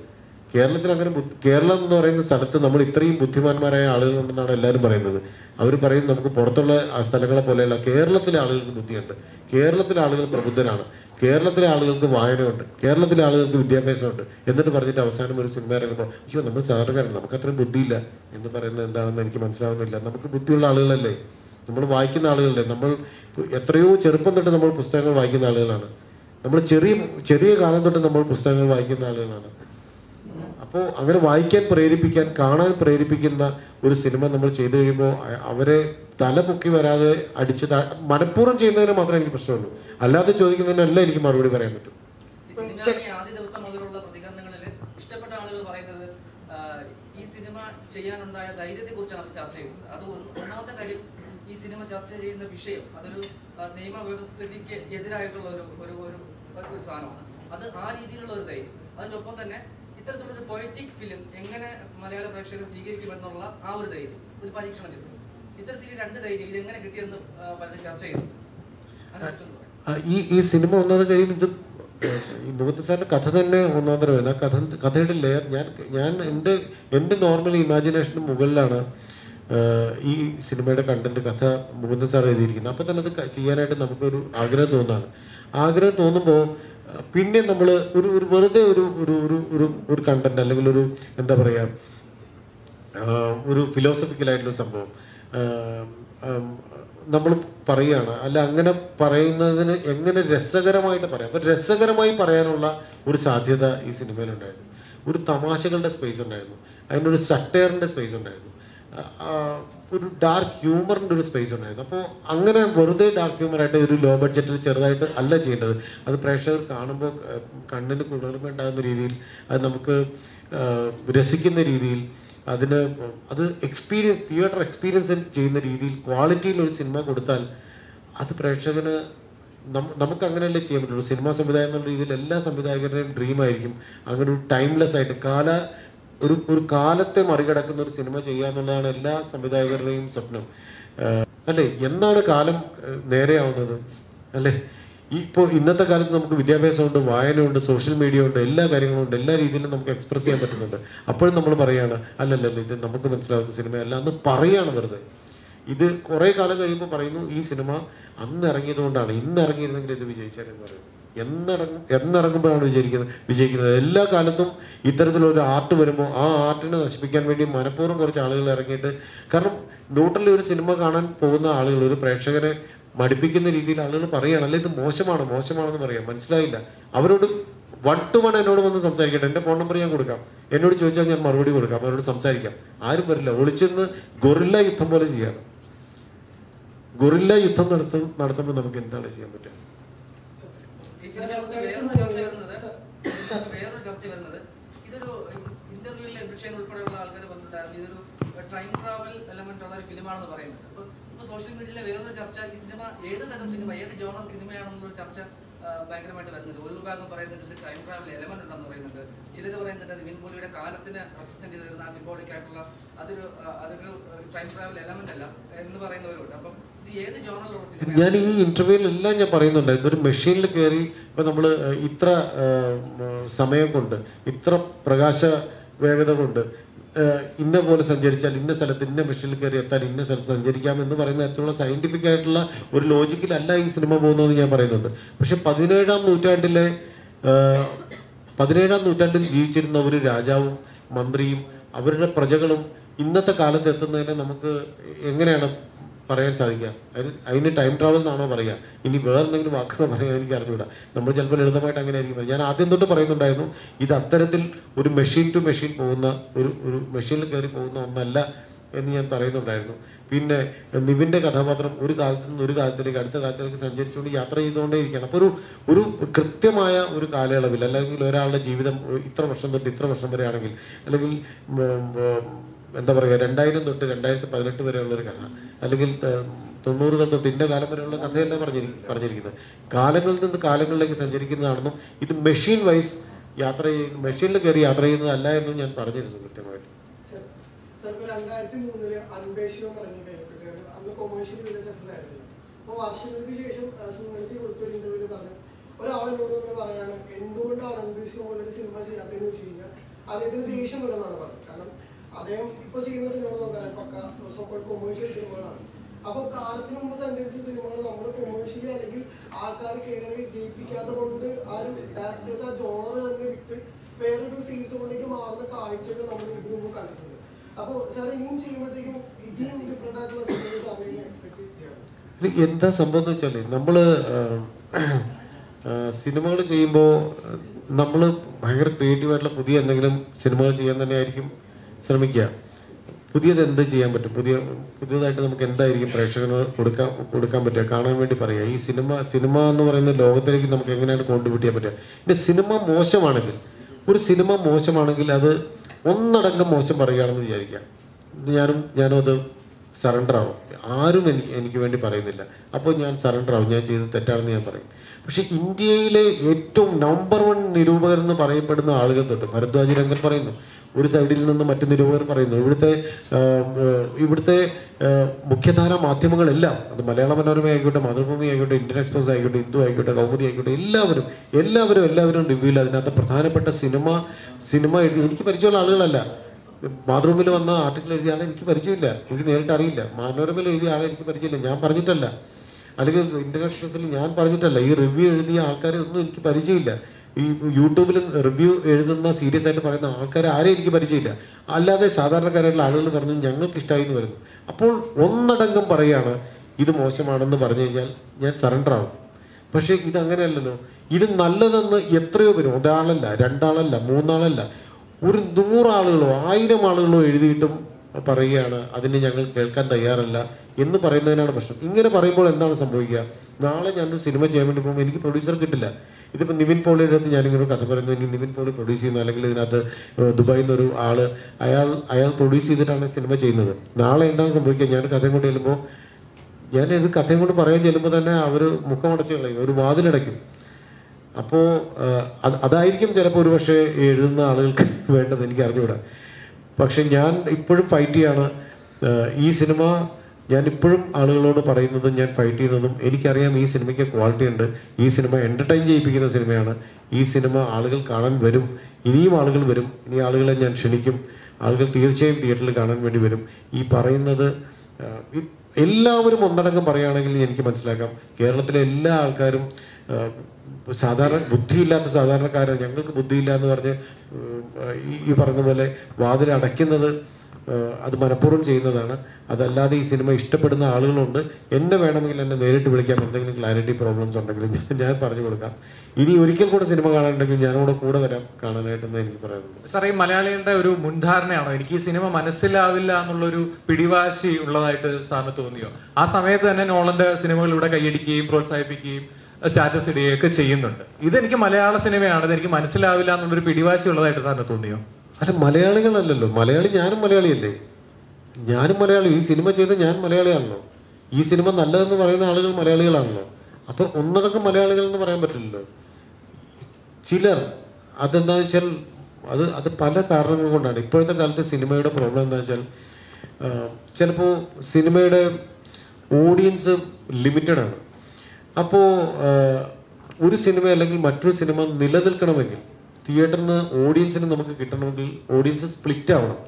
കേരളത്തിൽ അങ്ങനെ കേരളം എന്ന് പറയുന്ന സ്ഥലത്ത് നമ്മൾ ഇത്രയും ബുദ്ധിമാന്മാരായ ആളുകളുണ്ടെന്നാണ് എല്ലാവരും പറയുന്നത്. അവർ പറയും നമുക്ക് പുറത്തുള്ള സ്ഥലങ്ങളെ പോലെയല്ല കേരളത്തിലെ ആളുകൾക്ക് ബുദ്ധിയുണ്ട്. കേരളത്തിലെ ആളുകൾ പ്രബുദ്ധരാണ്. കേരളത്തിലെ ആളുകൾക്ക് വായനയുണ്ട്. കേരളത്തിലെ ആളുകൾക്ക് വിദ്യാഭ്യാസമുണ്ട്. എന്നിട്ട് പറഞ്ഞിട്ട് അവസാനം ഒരു സിനിമ ഇറങ്ങുമ്പോൾ അയ്യോ നമ്മൾ സാധാരണക്കാരൻ നമുക്ക് അത്രയും ബുദ്ധിയില്ല. എന്ന് പറയുന്നത് എന്താണെന്ന് എനിക്ക് മനസ്സിലാവുന്നില്ല. നമുക്ക് ബുദ്ധിയുള്ള ആളുകളല്ലേ? നമ്മൾ വായിക്കുന്ന ആളുകളല്ലേ? നമ്മൾ എത്രയോ ചെറുപ്പം തൊട്ട് നമ്മൾ പുസ്തകങ്ങൾ വായിക്കുന്ന ആളുകളാണ്. നമ്മൾ ചെറിയ ചെറിയ കാലം തൊട്ട് നമ്മൾ പുസ്തകങ്ങൾ വായിക്കുന്ന ആളുകളാണ്. അപ്പോൾ അങ്ങനെ വായിക്കാൻ പ്രേരിപ്പിക്കാൻ കാണാൻ പ്രേരിപ്പിക്കുന്ന ഒരു സിനിമ നമ്മൾ ചെയ്തു കഴിയുമ്പോൾ അവരെ തല പൊക്കി വരാതെ അടിച്ച് മനഃപൂർവം ചെയ്യുന്നതിന് മാത്രമേ എനിക്ക് പ്രശ്നമുള്ളൂ. അല്ലാതെ ചോദിക്കുന്നതിനല്ല എനിക്ക് മറുപടി പറയാൻ പറ്റും. ആദ്യ പ്രതികരണങ്ങളിൽ ഇഷ്ടപ്പെട്ട ആളുകൾ ഈ സിനിമ ചർച്ച ഒന്നാമത്തെ കാര്യം ഈ സിനിമ ചർച്ച ചെയ്യുന്ന വിഷയം അതൊരു നിയമവ്യവസ്ഥിതിക്ക് എതിരായിട്ടുള്ള ഒരു ഒരു ഒരു സാധനമാണ്. അത് ആ രീതിയിലുള്ള ഒരു ധൈര്യം. അതിന്റെ ഒപ്പം തന്നെ ഇത്തരത്തിലുള്ള പൊയറ്റിക് ഫിലിം എങ്ങനെ മലയാള പ്രേക്ഷകർ സ്വീകരിക്കുമെന്നുള്ള ആ ഒരു ധൈര്യം ഒരു പരീക്ഷണ ചിത്രം. ഇത്തരത്തിൽ രണ്ട് ധൈര്യം ഇത് എങ്ങനെ കിട്ടിയെന്ന് പലരും ചർച്ച ചെയ്യുന്നു ഈ ഈ സിനിമ ഒന്നാമത് കഴിയും ഇത് ഈ മുഹമ്മദ് സാറിന്റെ കഥ തന്നെ ഒന്നാമതര വരുന്നത് ആ കഥ കഥയുടെ ലെയർ ഞാൻ ഞാൻ എന്റെ എന്റെ നോർമൽ ഇമാജിനേഷന് മുകളിലാണ് ഈ സിനിമയുടെ കണ്ടന്റ് കഥ മുകുന്ദൻ സാർ എഴുതിയിരിക്കുന്നത്. അപ്പോൾ തന്നെ അത് ചെയ്യാനായിട്ട് നമുക്കൊരു ആഗ്രഹം തോന്നാണ്. ആഗ്രഹം തോന്നുമ്പോൾ പിന്നെ നമ്മൾ ഒരു ഒരു വെറുതെ ഒരു ഒരു ഒരു ഒരു ഒരു കണ്ടന്റ് അല്ലെങ്കിൽ ഒരു എന്താ പറയുക ഒരു ഫിലോസഫിക്കലായിട്ടുള്ള സംഭവം. നമ്മൾ പറയുകയാണ് അല്ല അങ്ങനെ പറയുന്നതിന് എങ്ങനെ രസകരമായിട്ട് പറയാം? അപ്പം രസകരമായി പറയാനുള്ള ഒരു സാധ്യത ഈ സിനിമയിലുണ്ടായിരുന്നു. ഒരു തമാശകളുടെ സ്പേസ് ഉണ്ടായിരുന്നു. അതിനൊരു സട്ടയറിന്റെ സ്പേസ് ഉണ്ടായിരുന്നു. ഒരു ഡാർക്ക് ഹ്യൂമറിന്റെ ഒരു സ്പേസ് ഉണ്ടായിരുന്നു. അപ്പോൾ അങ്ങനെ വെറുതെ ഡാർക്ക് ഹ്യൂമറായിട്ട് ഒരു ലോ ബഡ്ജറ്റിൽ ചെറുതായിട്ട് അല്ല ചെയ്യേണ്ടത്. അത് പ്രേക്ഷകർ കാണുമ്പോൾ കണ്ണിന് കുളിർമ ഉണ്ടാകുന്ന രീതിയിൽ അത് നമുക്ക് രസിക്കുന്ന രീതിയിൽ അതിന് അത് എക്സ്പീരിയൻസ് തിയേറ്റർ എക്സ്പീരിയൻസ് ചെയ്യുന്ന രീതിയിൽ ക്വാളിറ്റിയിൽ ഒരു സിനിമ കൊടുത്താൽ അത് പ്രേക്ഷകന് നമുക്ക് അങ്ങനെയല്ലേ ചെയ്യാൻ പറ്റുള്ളൂ. സിനിമാ സംവിധായകം എന്നുള്ള രീതിയിൽ എല്ലാ സംവിധായകരുടെയും ഡ്രീം ആയിരിക്കും. അങ്ങനെ ഒരു ടൈംലെസ് ആയിട്ട് കാല ഒരു ഒരു കാലത്തെ മറികടക്കുന്ന ഒരു സിനിമ ചെയ്യുക എന്നുള്ളതാണ് എല്ലാ സംവിധായകരുടെയും സ്വപ്നം. അല്ലെ? എന്നാണ് കാലം നേരെയാവുന്നത് അല്ലേ? ഇപ്പോൾ ഇന്നത്തെ കാലത്ത് നമുക്ക് വിദ്യാഭ്യാസമുണ്ട് വായനയുണ്ട് സോഷ്യൽ മീഡിയ ഉണ്ട് എല്ലാ കാര്യങ്ങളും ഉണ്ട് എല്ലാ രീതിയിലും നമുക്ക് എക്സ്പ്രസ് ചെയ്യാൻ പറ്റുന്നുണ്ട്. അപ്പോഴും നമ്മൾ പറയാണ് അല്ലല്ലല്ല ഇത് നമുക്ക് മനസ്സിലാവുന്ന സിനിമയല്ല എന്ന് പറയാണ് വെറുതെ. ഇത് കുറേ കാലം കഴിയുമ്പോൾ പറയുന്നു ഈ സിനിമ അന്ന് ഇറങ്ങിയതുകൊണ്ടാണ് ഇന്ന് ഇറങ്ങിയിരുന്നെങ്കിൽ ഇത് വിജയിച്ചാലെന്ന് പറയുന്നു. എന്നിറങ്ങും എന്നിറങ്ങുമ്പോഴാണ് വിചാരിക്കുന്നത് വിജയിക്കുന്നത്. എല്ലാ കാലത്തും ഇത്തരത്തിലൊരു ആർട്ട് വരുമ്പോൾ ആ ആർട്ടിനെ നശിപ്പിക്കാൻ വേണ്ടി മനഃപൂർവം കുറച്ച് ആളുകൾ ഇറങ്ങിയിട്ട് കാരണം ന്യൂട്രലി ഒരു സിനിമ കാണാൻ പോകുന്ന ആളുകൾ ഒരു പ്രേക്ഷകരെ മടിപ്പിക്കുന്ന രീതിയിൽ ആളുകൾ പറയുകയാണ് അല്ലെ ഇത് മോശമാണ്? മോശമാണെന്ന് പറയാം. മനസ്സിലായില്ല. അവരോട് വൺ ടു വൺ എന്നോട് വന്ന് സംസാരിക്കട്ടെ. എന്റെ ഫോൺ നമ്പർ ഞാൻ കൊടുക്കാം. എന്നോട് ചോദിച്ചാൽ ഞാൻ മറുപടി കൊടുക്കാം. അവരോട് സംസാരിക്കാം. ആരും വരില്ല. ഒളിച്ചെന്ന് ഗൊറില്ല യുദ്ധം പോലെ ചെയ്യാണ് ഗൊറില്ല യുദ്ധം നടത്തു നടത്തുമ്പോൾ നമുക്ക് എന്താണ് ചെയ്യാൻ പറ്റുക? വേറൊരു ചർച്ച വരുന്നത്. ഇതൊരു ഇന്റർവ്യൂവിലെ വിഷയം ഉൾപ്പെടെയുള്ള ആൾക്കാർ വന്നിട്ടുണ്ടായിരുന്നു. ഇതൊരു ടൈം ട്രാവൽ എലമെന്റ് ഉള്ള ഒരു ഫിലിമാണെന്ന് പറയുന്നത്. അപ്പൊ സോഷ്യൽ മീഡിയയിലെ വേറൊരു ചർച്ച ഈ സിനിമ ഏത് തരം സിനിമ ഏത് ജോണർ സിനിമയാണെന്നുള്ള ചർച്ച ഭയങ്കരമായിട്ട് വരുന്നുണ്ട് ഒരു വിഭാഗം പറയുന്നത് ടൈം ട്രാവൽ എലമെന്റ് ഉണ്ടെന്ന് പറയുന്നുണ്ട്. ചിലത് പറയുന്നുണ്ട് അത് പോളിയുടെ കാലത്തിനെ റെപ്രസെന്റ് ചെയ്തിരുന്ന സിംബോളിക് ആയിട്ടുള്ള അതൊരു അതൊരു ടൈം ട്രാവൽ എലമെന്റ് അല്ല എന്ന് പറയുന്നവരുണ്ട്. അപ്പം ഞാൻ ഈ ഇന്റർവ്യൂവിലെല്ലാം ഞാൻ പറയുന്നുണ്ടായിരുന്നു ഒരു മെഷീനിൽ കയറി ഇപ്പൊ നമ്മൾ ഇത്ര സമയം കൊണ്ട് ഇത്ര പ്രകാശ വേഗത കൊണ്ട് ഇന്ന പോലെ സഞ്ചരിച്ചാൽ ഇന്ന സ്ഥലത്ത് ഇന്ന മെഷീനിൽ കയറി എത്താൻ ഇന്ന സ്ഥലത്ത് സഞ്ചരിക്കാം എന്ന് പറയുന്ന തരത്തിലുള്ള സയന്റിഫിക് ആയിട്ടുള്ള ഒരു ലോജിക്കിലല്ല ഈ സിനിമ പോകുന്നതെന്ന് ഞാൻ പറയുന്നുണ്ട്. പക്ഷെ പതിനേഴാം നൂറ്റാണ്ടിലെ പതിനേഴാം നൂറ്റാണ്ടിൽ ജീവിച്ചിരുന്ന ഒരു രാജാവും മന്ത്രിയും അവരുടെ പ്രജകളും ഇന്നത്തെ കാലത്ത് എത്തുന്നതിനെ നമുക്ക് എങ്ങനെയാണ് പറയാൻ സാധിക്കുക. അതിന് അതിന് ടൈം ട്രാവൽ എന്നാണോ പറയുക. ഇനി വേറെ എന്തെങ്കിലും വാക്കുകൾ പറയാൻ എനിക്ക് അറിഞ്ഞൂടാ. നമ്മൾ ചിലപ്പോൾ ലളിതമായിട്ട് അങ്ങനെ ആയിരിക്കും. ഞാൻ ആദ്യം തൊട്ട് പറയുന്നുണ്ടായിരുന്നു ഇത് അത്തരത്തിൽ ഒരു മെഷീൻ ടു മെഷീൻ പോകുന്ന ഒരു ഒരു മെഷീനിൽ കയറി പോകുന്ന ഒന്നല്ല എന്ന് ഞാൻ പറയുന്നുണ്ടായിരുന്നു. പിന്നെ നിവിന്റെ കഥാപാത്രം ഒരു കാലത്ത് നിന്ന് ഒരു കാലത്തിലേക്ക് അടുത്ത കാലത്തിലേക്ക് സഞ്ചരിച്ചുകൊണ്ട് യാത്ര ചെയ്തുകൊണ്ടേ ഇരിക്കുകയാണ്. അപ്പോൾ ഒരു ഒരു കൃത്യമായ ഒരു കാലയളവിൽ അല്ലെങ്കിൽ ഒരാളുടെ ജീവിതം ഇത്ര വർഷം തൊട്ട് ഇത്ര വർഷം വരെ ആണെങ്കിൽ അല്ലെങ്കിൽ എന്താ പറയുക രണ്ടായിരം തൊട്ട് രണ്ടായിരത്തി പതിനെട്ട് വരെയുള്ള ഒരു കഥ. അല്ലെങ്കിൽ തൊണ്ണൂറുകൾ തൊട്ട് ഇന്ന കാലം വരെയുള്ള കഥയല്ല പറഞ്ഞിരി പറഞ്ഞിരിക്കുന്നത്. കാലങ്ങളിൽ നിന്ന് കാലങ്ങളിലേക്ക് സഞ്ചരിക്കുന്നതാണെന്നും ഇത് മെഷീൻ വൈസ് യാത്ര ചെയ്യുന്ന മെഷീനിൽ കയറി യാത്ര ചെയ്യുന്നതല്ല എന്നും ഞാൻ പറഞ്ഞിരുന്നു കൃത്യമായിട്ട്. വർഷങ്ങൾക്ക് ശേഷം സുമൻസി കൊടുത്തൊരു പറഞ്ഞു പറയാണ് എന്തുകൊണ്ടാണ് പോലൊരു സിനിമ ചെയ്യാത്തതെന്ന് വെച്ച് കഴിഞ്ഞാൽ അദ്ദേഹത്തിന് ദേഷ്യം വരുന്നതാണ് പറഞ്ഞത്. കാരണം അദ്ദേഹം ഇപ്പൊ ചെയ്യുന്ന സിനിമ നോക്കാൻ പക്ക സോക്കോൾ കൊമേഴ്ഷ്യൽ സിനിമകളാണ്. അപ്പൊ കാലത്തിന് മുമ്പ് സഞ്ചരിച്ച സിനിമകൾ നമ്മൾ കൊമേഴ്ഷ്യലി അല്ലെങ്കിൽ ആൾക്കാർ കയറി ജയിപ്പിക്കാത്ത കൊണ്ട് ആ ഒരു ഡയറക്ടേഴ്സ് ആ ജോണർ തന്നെ വിട്ട് വേറൊരു സീസണിലേക്ക് മാറുന്ന കാഴ്ചകൾ നമ്മൾ ഇതിനു മുമ്പ് കണ്ടിട്ടുണ്ട്. അപ്പൊ സാർ ഇനിയും ചെയ്യുമ്പോഴത്തേക്കും ഇതിനും ഡിഫറെന്റ് ആയിട്ടുള്ള സിനിമകൾ എക്സ്പെക്ട് ചെയ്യാറ് എന്താ സംഭവം എന്ന് വെച്ചാൽ നമ്മൾ സിനിമകൾ ചെയ്യുമ്പോൾ നമ്മൾ ഭയങ്കര ക്രിയേറ്റീവ് ആയിട്ടുള്ള പുതിയ എന്തെങ്കിലും സിനിമകൾ ചെയ്യാൻ തന്നെ ആയിരിക്കും ശ്രമിക്കുക. പുതിയത് എന്ത് ചെയ്യാൻ പറ്റും? പുതിയ പുതിയതായിട്ട് നമുക്ക് എന്തായിരിക്കും പ്രേക്ഷകന് കൊടുക്കാൻ കൊടുക്കാൻ പറ്റുക? കാണാൻ വേണ്ടി പറയുക. ഈ സിനിമ സിനിമ എന്ന് പറയുന്ന ലോകത്തിലേക്ക് നമുക്ക് എങ്ങനെയാണ് കോൺട്രിബ്യൂട്ട് ചെയ്യാൻ പറ്റുക? പിന്നെ സിനിമ മോശമാണെങ്കിൽ ഒരു സിനിമ മോശമാണെങ്കിൽ അത് ഒന്നടങ്കം മോശം പറയുകയാണെന്ന് വിചാരിക്കാം ഞാനും ഞാനും അത് സറണ്ടർ ആവും. ആരും എനിക്ക് എനിക്ക് വേണ്ടി പറയുന്നില്ല. അപ്പോൾ ഞാൻ സറണ്ടർ ആവും. ഞാൻ ചെയ്തത് തെറ്റാണെന്ന് ഞാൻ പറയും. പക്ഷെ ഇന്ത്യയിലെ ഏറ്റവും നമ്പർ വൺ നിരൂപകർ എന്ന് പറയപ്പെടുന്ന ആളുകൾ തൊട്ട് ഭരദ്വാജ് രംഗൻ പറയുന്നു ഒരു സൈഡിൽ നിന്ന് മറ്റു നിരൂപകർ പറയുന്നു. ഇവിടുത്തെ ഇവിടുത്തെ മുഖ്യധാര മാധ്യമങ്ങളെല്ലാം അത് മലയാള മനോരമ ആയിക്കോട്ടെ മാതൃഭൂമി ആയിക്കോട്ടെ ഇന്ത്യൻ എക്സ്പ്രസ് ആയിക്കോട്ടെ ഹിന്ദു ആയിക്കോട്ടെ കൗമുദി ആയിക്കോട്ടെ എല്ലാവരും എല്ലാവരും എല്ലാവരും റിവ്യൂവിൽ അതിനകത്ത് പ്രധാനപ്പെട്ട സിനിമ സിനിമ എനിക്ക് പരിചയമുള്ള ആളുകളല്ല. മാതൃഭൂമിയിൽ വന്ന ആർട്ടിക്കിൾ എഴുതിയ ആളെ എനിക്ക് പരിചയമില്ല. എനിക്ക് നേരിട്ട് അറിയില്ല. മനോരമയിൽ എഴുതിയ ആളെ എനിക്ക് പരിചയമില്ല. ഞാൻ പറഞ്ഞിട്ടല്ല. അല്ലെങ്കിൽ എക്സ്പ്രസിൽ ഞാൻ പറഞ്ഞിട്ടല്ല. ഈ റിവ്യൂ എഴുതിയ ആൾക്കാരെ ഒന്നും എനിക്ക് പരിചയമില്ല. ഈ യൂട്യൂബിൽ റിവ്യൂ എഴുതുന്ന സീരിയസ് ആയിട്ട് പറയുന്ന ആൾക്കാരെ ആരെയും എനിക്ക് പരിചയമില്ല. അല്ലാതെ സാധാരണക്കാരായിട്ടുള്ള ആളുകൾ പറഞ്ഞു ഞങ്ങൾക്ക് ഇഷ്ടമായി എന്ന് വരുന്നു അപ്പോൾ ഒന്നടങ്കം പറയുകയാണ് ഇത് മോശമാണെന്ന് പറഞ്ഞു കഴിഞ്ഞാൽ ഞാൻ സറണ്ടർ ആവും. പക്ഷേ ഇത് അങ്ങനെയല്ലല്ലോ ഇത് നല്ലതെന്ന് എത്രയോ പേരും ഒരാളല്ല രണ്ടാളല്ല മൂന്നാളല്ല ഒരു നൂറാളുകളോ ആയിരം ആളുകളോ എഴുതിയിട്ടും പറയുകയാണ് അതിന് ഞങ്ങൾ കേൾക്കാൻ തയ്യാറല്ല എന്ന് പറയുന്നതിനാണ് പ്രശ്നം. ഇങ്ങനെ പറയുമ്പോൾ എന്താണ് സംഭവിക്കുക? നാളെ ഞാനൊരു സിനിമ ചെയ്യാൻ വേണ്ടി പോകുമ്പോൾ എനിക്ക് പ്രൊഡ്യൂസർ കിട്ടില്ല. ഇതിപ്പോൾ നിവിൻ പോളിയുടെ അടുത്ത് ഞാനിങ്ങനെ കഥ പറയുന്നു. എനിക്ക് നിവിൻ പോളി പ്രൊഡ്യൂസ് ചെയ്യുന്നു. അല്ലെങ്കിൽ ഇതിനകത്ത് ദുബായിൽ നിന്നൊരു ആൾ അയാൾ അയാൾ പ്രൊഡ്യൂസ് ചെയ്തിട്ടാണ് സിനിമ ചെയ്യുന്നത്. നാളെ എന്താണ് സംഭവിക്കുക? ഞാൻ കഥയും കൊണ്ട് ചെല്ലുമ്പോൾ ഞാൻ ഒരു കഥയും കൊണ്ട് പറയാൻ ചെല്ലുമ്പോൾ തന്നെ അവർ മുഖമടച്ച് കളയും. ഒരു വാതിലടയ്ക്കും. അപ്പോൾ അത് അതായിരിക്കും ചിലപ്പോൾ ഒരു പക്ഷേ എഴുതുന്ന ആളുകൾക്ക് *laughs* വേണ്ടത് എനിക്ക് അറിഞ്ഞുകൂടാ പക്ഷെ ഞാൻ ഇപ്പോഴും ഫൈറ്റ് ചെയ്യാണ്. ഈ സിനിമ ഞാൻ ഇപ്പോഴും ആളുകളോട് പറയുന്നതും ഞാൻ ഫൈറ്റ് ചെയ്യുന്നതും എനിക്കറിയാം ഈ സിനിമയ്ക്ക് ക്വാളിറ്റി ഉണ്ട്. ഈ സിനിമ എന്റർടൈൻ ചെയ്യിപ്പിക്കുന്ന സിനിമയാണ്. ഈ സിനിമ ആളുകൾ കാണാൻ വരും. ഇനിയും ആളുകൾ വരും. ഇനി ആളുകളെ ഞാൻ ക്ഷണിക്കും. ആളുകൾ തീർച്ചയായും തിയേറ്ററിൽ കാണാൻ വേണ്ടി വരും. ഈ പറയുന്നത് എല്ലാവരും ഒന്നടങ്കം പറയുകയാണെങ്കിൽ എനിക്ക് മനസ്സിലാക്കാം. കേരളത്തിലെ എല്ലാ ആൾക്കാരും സാധാരണ ബുദ്ധിയില്ലാത്ത സാധാരണക്കാരാണ്. ഞങ്ങൾക്ക് ബുദ്ധിയില്ല എന്ന് പറഞ്ഞ് ഈ- പറഞ്ഞ പോലെ ഏഹ് അത് മനഃപൂർവം ചെയ്യുന്നതാണ്. അതല്ലാതെ ഈ സിനിമ ഇഷ്ടപ്പെടുന്ന ആളുകളുണ്ട്. എന്നെ വേണമെങ്കിൽ എന്നെ നേരിട്ട് വിളിക്കാം. എന്തെങ്കിലും ക്ലാരിറ്റി പ്രോബ്ലംസ് ഉണ്ടെങ്കിൽ ഞാൻ പറഞ്ഞു കൊടുക്കാം. ഇനി ഒരിക്കൽ കൂടെ സിനിമ കാണാനുണ്ടെങ്കിൽ ഞാനോട് കൂടെ വരാം കാണാനായിട്ടെന്ന് എനിക്ക് പറയാനുള്ളത് സാറേ ഈ മലയാളികളുടെ ഒരു മുൻധാരണയാണോ? എനിക്ക് ഈ സിനിമ മനസ്സിലാവില്ല എന്നുള്ളൊരു പിടിവാശി ഉള്ളതായിട്ട് സാറിന് തോന്നിയോ? ആ സമയത്ത് തന്നെ നോളന്റെ സിനിമകൾ ഇവിടെ കൈയടിക്കുകയും പ്രോത്സാഹിപ്പിക്കുകയും സ്റ്റാറ്റസ് ഇടുകയൊക്കെ ചെയ്യുന്നുണ്ട്. ഇതെനിക്ക് മലയാള സിനിമയാണ് ഇതെനിക്ക് മനസ്സിലാവില്ല എന്നുള്ളൊരു പിടിവാശി ഉള്ളതായിട്ട് സാറിന് തോന്നിയോ? അല്ല മലയാളികളല്ലല്ലോ. മലയാളി ഞാനും മലയാളിയല്ലേ? ഞാനും മലയാളി. ഈ സിനിമ ചെയ്ത് ഞാൻ മലയാളിയാണല്ലോ. ഈ സിനിമ നല്ലതെന്ന് പറയുന്ന ആളുകൾ മലയാളികളാണല്ലോ. അപ്പൊ ഒന്നടങ്കം മലയാളികൾ എന്ന് പറയാൻ പറ്റില്ലല്ലോ. ചിലർ അതെന്താന്ന് വെച്ചാൽ അത് അത് പല കാരണങ്ങൾ കൊണ്ടാണ്. ഇപ്പോഴത്തെ കാലത്ത് സിനിമയുടെ പ്രോബ്ലം എന്താ വെച്ചാൽ ചിലപ്പോൾ സിനിമയുടെ ഓഡിയൻസ് ലിമിറ്റഡ് ആണ്. അപ്പോൾ ഒരു സിനിമ അല്ലെങ്കിൽ മറ്റൊരു സിനിമ നിലനിൽക്കണമെങ്കിൽ തിയേറ്ററിൽ ഓഡിയൻസിന് നമുക്ക് കിട്ടണമെങ്കിൽ ഓഡിയൻസ് സ്പ്ലിറ്റ് ആവണം.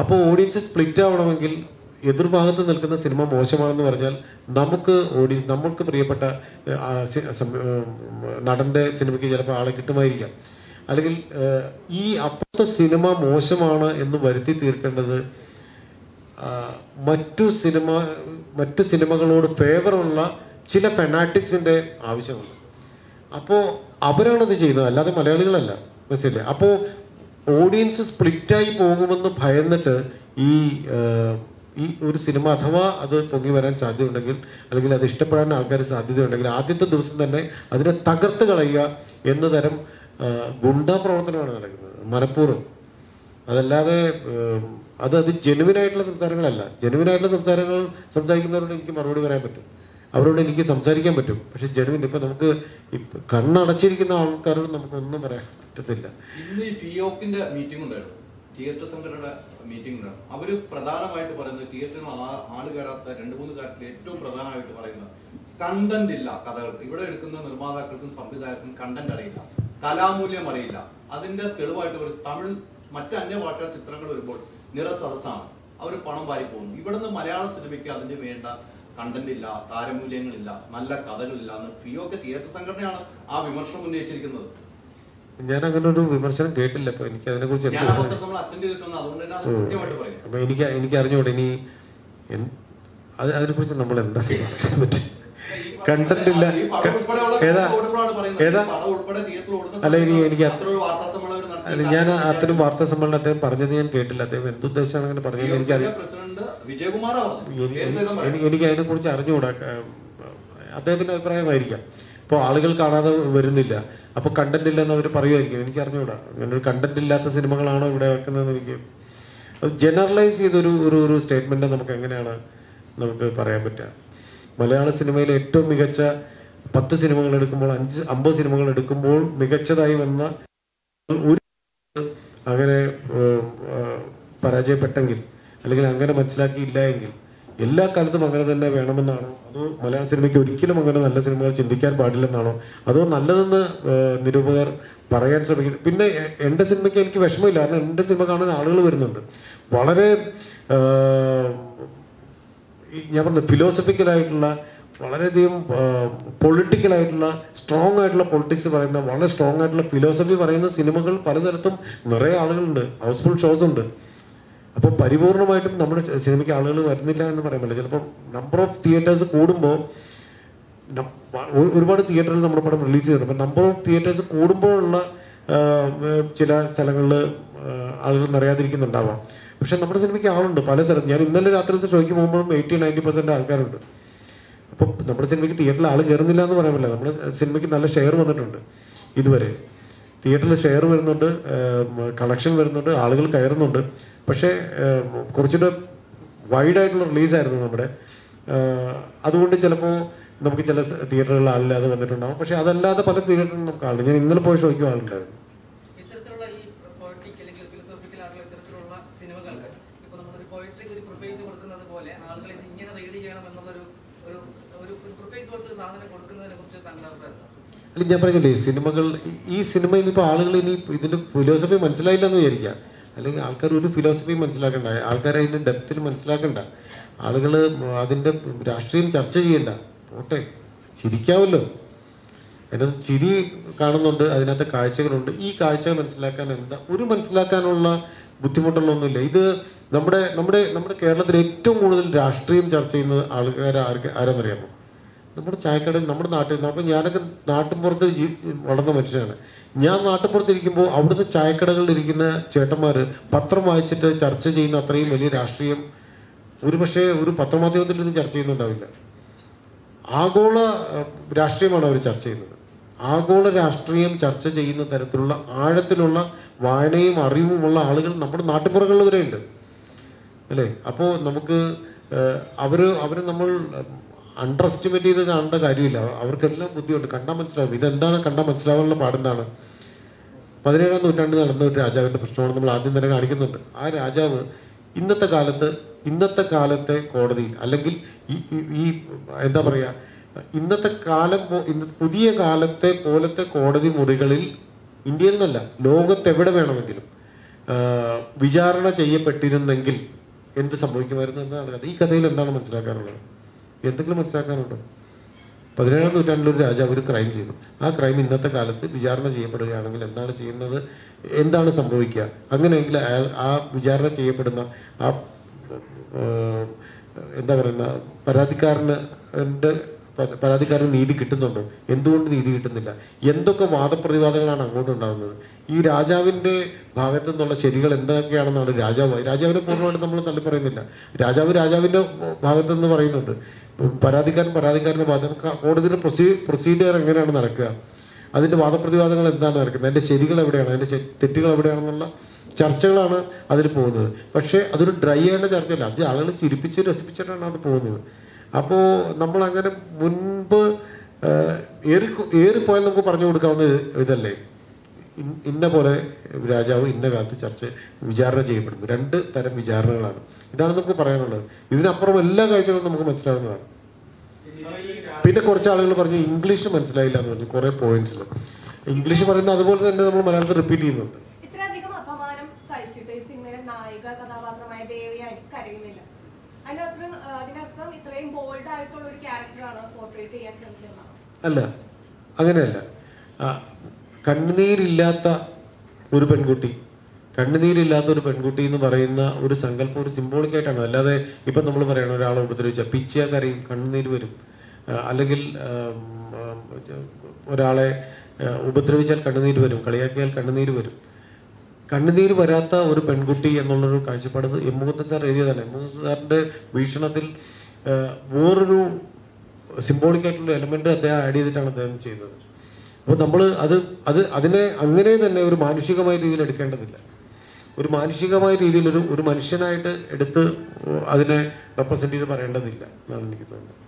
അപ്പോൾ ഓഡിയൻസ് സ്പ്ലിറ്റ് ആവണമെങ്കിൽ എതിർഭാഗത്ത് നിൽക്കുന്ന സിനിമ മോശമാണെന്ന് പറഞ്ഞാൽ നമുക്ക് ഓഡിയൻസ് നമ്മൾക്ക് പ്രിയപ്പെട്ട നടന്റെ സിനിമയ്ക്ക് ചിലപ്പോൾ ആളെ കിട്ടുമായിരിക്കാം. അല്ലെങ്കിൽ ഈ അപ്പുറത്തെ സിനിമ മോശമാണ് എന്ന് വരുത്തി തീർക്കേണ്ടത് മറ്റു സിനിമ മറ്റു സിനിമകളോട് ഫേവറുള്ള ചില ഫെനാറ്റിക്സിന്റെ ആവശ്യമുണ്ട് അപ്പോൾ അവരാണത് ചെയ്യുന്നത് അല്ലാതെ മലയാളികളല്ല. മനസ്സിലെ അപ്പോൾ ഓഡിയൻസ് സ്പ്ലിറ്റായി പോകുമെന്ന് ഭയന്നിട്ട് ഈ ഈ ഒരു സിനിമ അഥവാ അത് പൊങ്ങി വരാൻ സാധ്യതയുണ്ടെങ്കിൽ അല്ലെങ്കിൽ അത് ഇഷ്ടപ്പെടാൻ ആൾക്കാർ സാധ്യതയുണ്ടെങ്കിൽ ആദ്യത്തെ ദിവസം തന്നെ അതിനെ തകർത്ത് കളയുക എന്ന തരം ഗുണ്ടാ പ്രവർത്തനമാണ് നടക്കുന്നത്. മനഃപൂർവം. അതല്ലാതെ അത് അത് ജെനുവിനായിട്ടുള്ള സംസാരങ്ങളല്ല. ജെനുവിനായിട്ടുള്ള സംസാരങ്ങൾ സംസാരിക്കുന്നവരോട് എനിക്ക് മറുപടി പറയാൻ പറ്റും. അവരോട് എനിക്ക് സംസാരിക്കാൻ പറ്റും. പക്ഷെ ജെനുവിൻ ഇപ്പൊ നമുക്ക് കണ്ണടച്ചിരിക്കുന്ന ആൾക്കാരോട് നമുക്ക് ഒന്നും പറയാൻ പറ്റത്തില്ല. ഇന്ന് ഫിയോക്കിന്റെ മീറ്റിംഗ് ഉണ്ടായിരുന്നു. തിയേറ്റർ സംഘടനയുടെ മീറ്റിംഗ് ഉണ്ടായിരുന്നു. അവർ പ്രധാനമായിട്ട് പറയുന്നത് തിയേറ്ററിന് ആൾ കയറാത്ത രണ്ട് മൂന്ന് കാര്യത്തിൽ ഏറ്റവും പ്രധാനമായിട്ട് പറയുന്നത് കണ്ടന്റ് ഇല്ല കഥകൾക്ക്. ഇവിടെ എടുക്കുന്ന നിർമ്മാതാക്കൾക്കും സംവിധായകർക്കും കണ്ടന്റ് അറിയില്ല. കലാമൂല്യം അറിയില്ല. അതിന്റെ തെളിവായിട്ട് ഒരു തമിഴ് മറ്റ് അന്യഭാഷാ ചിത്രങ്ങൾ വരുമ്പോൾ നിറസദസ്സാണ് അവർ പണം വാരി പോകുന്നു ഇവിടുന്ന് മലയാള സിനിമയ്ക്ക് അതിന്റെ വേണ്ട കണ്ടന്റ് ഇല്ല താരമൂല്യങ്ങളില്ല നല്ല കഥകളില്ല എന്ന് ഫിയോക്ക് തിയേറ്റർ സംഘടനയാണ് ആ വിമർശനം ഉന്നയിച്ചിരിക്കുന്നത്. ഞാൻ അങ്ങനെ ഒരു വിമർശനം കേട്ടില്ല അപ്പൊ എനിക്ക് അതിനെ കുറിച്ച് അപ്പൊ എനിക്ക് എനിക്ക് അറിഞ്ഞൂടെ ഇനി അതിനെക്കുറിച്ച് അത് അതിനെ കുറിച്ച് നമ്മൾ എന്താ പറയാൻ പറ്റും കണ്ടന്റ് ഇല്ല. ഏതാ. ഏതാ? അല്ല ഇനി എനിക്ക് അല്ല ഞാൻ അത്തരം വാർത്താ സമ്മേളനം അദ്ദേഹം പറഞ്ഞത് ഞാൻ കേട്ടില്ല. അദ്ദേഹം എന്തുദ്ദേശമാണ് അങ്ങനെ പറഞ്ഞത് എനിക്കറിയാം. പ്രസിഡന്റ് വിജയകുമാറാ പറയാം. എനിക്ക് എനിക്ക് അതിനെ കുറിച്ച് അറിഞ്ഞുകൂടാ. അദ്ദേഹത്തിന്റെ അഭിപ്രായമായിരിക്കാം. ഇപ്പോൾ ആളുകൾ കാണാതെ വരുന്നില്ല. അപ്പോൾ കണ്ടന്റ് ഇല്ലെന്ന് അവർ പറയുമായിരിക്കും. എനിക്ക് അറിഞ്ഞുകൂടാ. അങ്ങനെ ഒരു കണ്ടന്റ് ഇല്ലാത്ത സിനിമകളാണോ ഇവിടെ വെക്കുന്നതെന്ന് എനിക്ക് ജനറലൈസ് ചെയ്തൊരു ഒരു ഒരു സ്റ്റേറ്റ്മെന്റ് നമുക്ക് എങ്ങനെയാണ് നമുക്ക് പറയാൻ പറ്റുക? മലയാള സിനിമയിലെ ഏറ്റവും മികച്ച പത്ത് സിനിമകൾ എടുക്കുമ്പോൾ അഞ്ച് അമ്പത് സിനിമകൾ എടുക്കുമ്പോൾ മികച്ചതായി വന്ന ഒരു അങ്ങനെ പരാജയപ്പെട്ടെങ്കിൽ അല്ലെങ്കിൽ അങ്ങനെ മനസ്സിലാക്കിയില്ല എങ്കിൽ എല്ലാ കാലത്തും അങ്ങനെ തന്നെ വേണമെന്നാണോ? അതോ മലയാള സിനിമയ്ക്ക് ഒരിക്കലും അങ്ങനെ നല്ല സിനിമകൾ ചിന്തിക്കാൻ പാടില്ലെന്നാണോ? അതോ നല്ലതെന്ന് നിരൂപകർ പറയാൻ ശ്രമിക്കുന്നു? പിന്നെ എന്റെ സിനിമയ്ക്ക് എനിക്ക് വിഷമമില്ല. കാരണം എന്റെ സിനിമ കാണാൻ ആളുകൾ വരുന്നുണ്ട്. വളരെ ഞാൻ പറഞ്ഞ ഫിലോസഫിക്കലായിട്ടുള്ള വളരെയധികം പൊളിറ്റിക്കലായിട്ടുള്ള സ്ട്രോങ് ആയിട്ടുള്ള പൊളിറ്റിക്സ് പറയുന്ന വളരെ സ്ട്രോങ് ആയിട്ടുള്ള ഫിലോസഫി പറയുന്ന സിനിമകൾ പലതരത്തും നിറയെ ആളുകളുണ്ട്. ഹൗസ്ഫുൾ ഷോസ് ഉണ്ട്. അപ്പോൾ പരിപൂർണമായിട്ടും നമ്മുടെ സിനിമയ്ക്ക് ആളുകൾ വരുന്നില്ല എന്ന് പറയാൻ പറ്റില്ല. ചിലപ്പോൾ നമ്പർ ഓഫ് തിയേറ്റേഴ്സ് കൂടുമ്പോൾ ഒരുപാട് തിയേറ്ററിൽ നമ്മുടെ പടം റിലീസ് ചെയ്തിട്ടുണ്ട് അപ്പം നമ്പർ ഓഫ് തിയേറ്റേഴ്സ് കൂടുമ്പോഴുള്ള ചില സ്ഥലങ്ങളിൽ ആളുകൾ നിറയാതിരിക്കുന്നുണ്ടാവാം. പക്ഷെ നമ്മുടെ സിനിമയ്ക്ക് ആളുണ്ട് പല സ്ഥലത്ത്. ഞാൻ ഇന്നലെ രാത്രിയിലത്തെ ഷോയ്ക്ക് പോകുമ്പോഴും എയ്റ്റി നയന്റി പെർസെന്റ് ആൾക്കാരുണ്ട്. അപ്പം നമ്മുടെ സിനിമയ്ക്ക് തിയേറ്ററിൽ ആൾ കയറുന്നില്ല എന്ന് പറയാൻ പറ്റില്ല. നമ്മുടെ സിനിമയ്ക്ക് നല്ല ഷെയർ വന്നിട്ടുണ്ട് ഇതുവരെ. തിയേറ്ററിൽ ഷെയർ വരുന്നുണ്ട് കളക്ഷൻ വരുന്നുണ്ട് ആളുകൾ കയറുന്നുണ്ട്. പക്ഷേ കുറച്ചുകൂടെ വൈഡായിട്ടുള്ള റിലീസായിരുന്നു നമ്മുടെ. അതുകൊണ്ട് ചിലപ്പോൾ നമുക്ക് ചില തിയേറ്ററുകളിൽ ആളില്ലാതെ വന്നിട്ടുണ്ടാവും. പക്ഷെ അതല്ലാതെ പല തിയേറ്ററിലും നമുക്ക് ആളുണ്ട് ഞാൻ ഇന്നലെ പോയി ഷോയ്ക്കും ആളുണ്ടായിരുന്നു? അല്ല ഞാൻ പറഞ്ഞില്ലേ സിനിമകൾ ഈ- സിനിമയിൽ ഇപ്പോൾ ആളുകൾ ഇനി ഇതിന്റെ ഫിലോസഫി മനസ്സിലായില്ലെന്ന് വിചാരിക്കാം അല്ലെങ്കിൽ ആൾക്കാർ ഒരു ഫിലോസഫി മനസ്സിലാക്കണ്ട. ആൾക്കാർ അതിന്റെ ഡെപ്തിൽ മനസ്സിലാക്കണ്ട. ആളുകൾ അതിന്റെ രാഷ്ട്രീയം ചർച്ച ചെയ്യണ്ട. പോട്ടെ ചിരിക്കാവല്ലോ. അതിനകത്ത് ചിരി കാണുന്നുണ്ട് അതിനകത്ത് കാഴ്ചകളുണ്ട്. ഈ കാഴ്ച മനസ്സിലാക്കാൻ എന്താ? ഒരു മനസ്സിലാക്കാനുള്ള ബുദ്ധിമുട്ടുള്ളൊന്നുമില്ല ഇത് നമ്മുടെ നമ്മുടെ നമ്മുടെ കേരളത്തിൽ ഏറ്റവും കൂടുതൽ രാഷ്ട്രീയം ചർച്ച ചെയ്യുന്ന ആൾക്കാർ ആർക്ക് ആരെന്നറിയാമോ? നമ്മുടെ ചായക്കടയിൽ നമ്മുടെ നാട്ടിൽ നമ്മൾ ഞാനൊക്കെ നാട്ടിൻപുറത്ത് ജീ വളർന്ന മനുഷ്യനാണ്. ഞാൻ നാട്ടിൻപുറത്തിരിക്കുമ്പോൾ അവിടുത്തെ ചായക്കടകളിൽ ഇരിക്കുന്ന ചേട്ടന്മാർ പത്രം വായിച്ചിട്ട് ചർച്ച ചെയ്യുന്ന അത്രയും വലിയ രാഷ്ട്രീയം ഒരു പക്ഷേ ഒരു പത്രമാധ്യമത്തിൽ നിന്ന് ചർച്ച ചെയ്യുന്നുണ്ടാവില്ല. ആഗോള രാഷ്ട്രീയമാണ് അവർ ചർച്ച ചെയ്യുന്നത്. ആഗോള രാഷ്ട്രീയം ചർച്ച ചെയ്യുന്ന തരത്തിലുള്ള ആഴത്തിലുള്ള വായനയും അറിവുമുള്ള ആളുകൾ നമ്മുടെ നാട്ടുപുറങ്ങളിൽ വരെയുണ്ട് അല്ലേ? അപ്പോൾ നമുക്ക് അവർ അവർ നമ്മൾ അണ്ടർ എസ്റ്റിമേറ്റ് ചെയ്ത് കാണേണ്ട കാര്യമില്ല. അവർക്കെല്ലാം ബുദ്ധിയുണ്ട്. കണ്ടാൽ മനസ്സിലാവും. ഇതെന്താണ്? കണ്ടാൽ മനസ്സിലാവാനുള്ള പാടെന്താണ്? പതിനേഴാം നൂറ്റാണ്ടിൽ നടന്ന ഒരു രാജാവിന്റെ പ്രശ്നമാണ് നമ്മൾ ആദ്യം തന്നെ കാണിക്കുന്നുണ്ട്. ആ രാജാവ് ഇന്നത്തെ കാലത്ത് ഇന്നത്തെ കാലത്തെ കോടതിയിൽ അല്ലെങ്കിൽ ഈ എന്താ പറയുക ഇന്നത്തെ കാലം പുതിയ കാലത്തെ പോലത്തെ കോടതി മുറികളിൽ ഇന്ത്യയിൽ നിന്നല്ല ലോകത്തെവിടെ വേണമെങ്കിലും വിചാരണ ചെയ്യപ്പെട്ടിരുന്നെങ്കിൽ എന്ത് സംഭവിക്കുമായിരുന്നു എന്നാണ്. ഈ കഥയിൽ എന്താണ് മനസ്സിലാക്കാനുള്ളത്? എന്തെങ്കിലും മനസ്സിലാക്കാനുണ്ടോ? പതിനേഴാം നൂറ്റാണ്ടിൽ ഒരു രാജാവ് ഒരു ക്രൈം ചെയ്തു. ആ ക്രൈം ഇന്നത്തെ കാലത്ത് വിചാരണ ചെയ്യപ്പെടുകയാണെങ്കിൽ എന്താണ് ചെയ്യുന്നത്? എന്താണ് സംഭവിക്കുക? അങ്ങനെയെങ്കിൽ അയാൾ ആ വിചാരണ ചെയ്യപ്പെടുന്ന ആ എന്താ പറയുന്ന പരാതിക്കാരന് പരാതിക്കാരന് നീതി കിട്ടുന്നുണ്ടോ? എന്തുകൊണ്ട് നീതി കിട്ടുന്നില്ല? എന്തൊക്കെ വാദപ്രതിവാദങ്ങളാണ് അങ്ങോട്ട് ഉണ്ടാകുന്നത്? ഈ രാജാവിന്റെ ഭാഗത്തു നിന്നുള്ള ശരികൾ എന്തൊക്കെയാണെന്നാണ് രാജാവ് രാജാവിനെ പൂർണമായിട്ട് നമ്മൾ തള്ളി പറയുന്നില്ല രാജാവ് രാജാവിന്റെ ഭാഗത്തു നിന്ന് പറയുന്നുണ്ട്. പരാതിക്കാരൻ പരാതിക്കാരന്റെ വാദം കോടതിയിൽ പ്രൊസീ പ്രൊസീജിയർ എങ്ങനെയാണ് നടക്കുക? അതിന്റെ വാദപ്രതിവാദങ്ങൾ എന്താണ് നടക്കുന്നത്? അതിന്റെ ശരികൾ എവിടെയാണ്? അതിന്റെ തെറ്റുകൾ എവിടെയാണെന്നുള്ള ചർച്ചകളാണ് അതിൽ പോകുന്നത്. പക്ഷേ അതൊരു ഡ്രൈ ആയിട്ടുള്ള ചർച്ചയല്ല. അത് ആളുകൾ ചിരിപ്പിച്ച് രസിപ്പിച്ചിട്ടാണ് അത് പോകുന്നത്. അപ്പോൾ നമ്മൾ അങ്ങനെ മുൻപ് ഏറി ഏറിപ്പോയാൽ നമുക്ക് പറഞ്ഞു കൊടുക്കാവുന്ന ഇത് ഇതല്ലേ? ഇന്ന പോലെ രാജാവ് ഇന്ന കാലത്ത് ചർച്ച വിചാരണ ചെയ്യപ്പെടുന്നു. രണ്ട് തരം വിചാരണകളാണ്. ഇതാണ് നമുക്ക് പറയാനുള്ളത്. ഇതിനപ്പുറം എല്ലാ കാഴ്ചകളും നമുക്ക് മനസ്സിലാവുന്നതാണ്. പിന്നെ കുറച്ച് ആളുകൾ പറഞ്ഞു ഇംഗ്ലീഷ് മനസ്സിലായില്ല എന്ന് പറഞ്ഞു. കുറെ പോയിന്റ്സിൽ ഇംഗ്ലീഷ് പറയുന്ന അതുപോലെ തന്നെ നമ്മൾ മലയാളത്തിൽ റിപ്പീറ്റ് ചെയ്യുന്നുണ്ട്. അല്ല. അങ്ങനെയല്ല. കണ്ണുനീരില്ലാത്ത ഒരു പെൺകുട്ടി കണ്ണുനീരില്ലാത്ത ഒരു പെൺകുട്ടി എന്ന് പറയുന്ന ഒരു സങ്കല്പം ഒരു സിംബോളിക് ആയിട്ടാണ്. അല്ലാതെ ഇപ്പം നമ്മൾ പറയണം ഒരാളെ ഉപദ്രവിച്ച പിച്ചിയാൽ കരയും കണ്ണുനീര് വരും. അല്ലെങ്കിൽ ഒരാളെ ഉപദ്രവിച്ചാൽ കണ്ണുനീര് വരും കളിയാക്കിയാൽ കണ്ണുനീര് വരും. കണ്ണുനീര് വരാത്ത ഒരു പെൺകുട്ടി എന്നുള്ളൊരു കാഴ്ചപ്പാട് എം മുഹത്തൻ സാർ എഴുതിയതാണ് എം മുഹത്തൻ സാറിന്റെ വീക്ഷണത്തിൽ വേറൊരു സിംബോളിക് ആയിട്ടുള്ള എലമെന്റ് അദ്ദേഹം ആഡ് ചെയ്തിട്ടാണ് അദ്ദേഹം ചെയ്യുന്നത് അപ്പോൾ നമ്മൾ അത് അത് അതിനെ അങ്ങനെ തന്നെ ഒരു മാനുഷികമായ രീതിയിൽ എടുക്കേണ്ടതില്ല. ഒരു മാനുഷികമായ രീതിയിൽ ഒരു ഒരു മനുഷ്യനായിട്ട് എടുത്ത് അതിനെ റെപ്രസെന്റ് ചെയ്ത് പറയേണ്ടതില്ല എന്നാണ് എനിക്ക് തോന്നുന്നത്.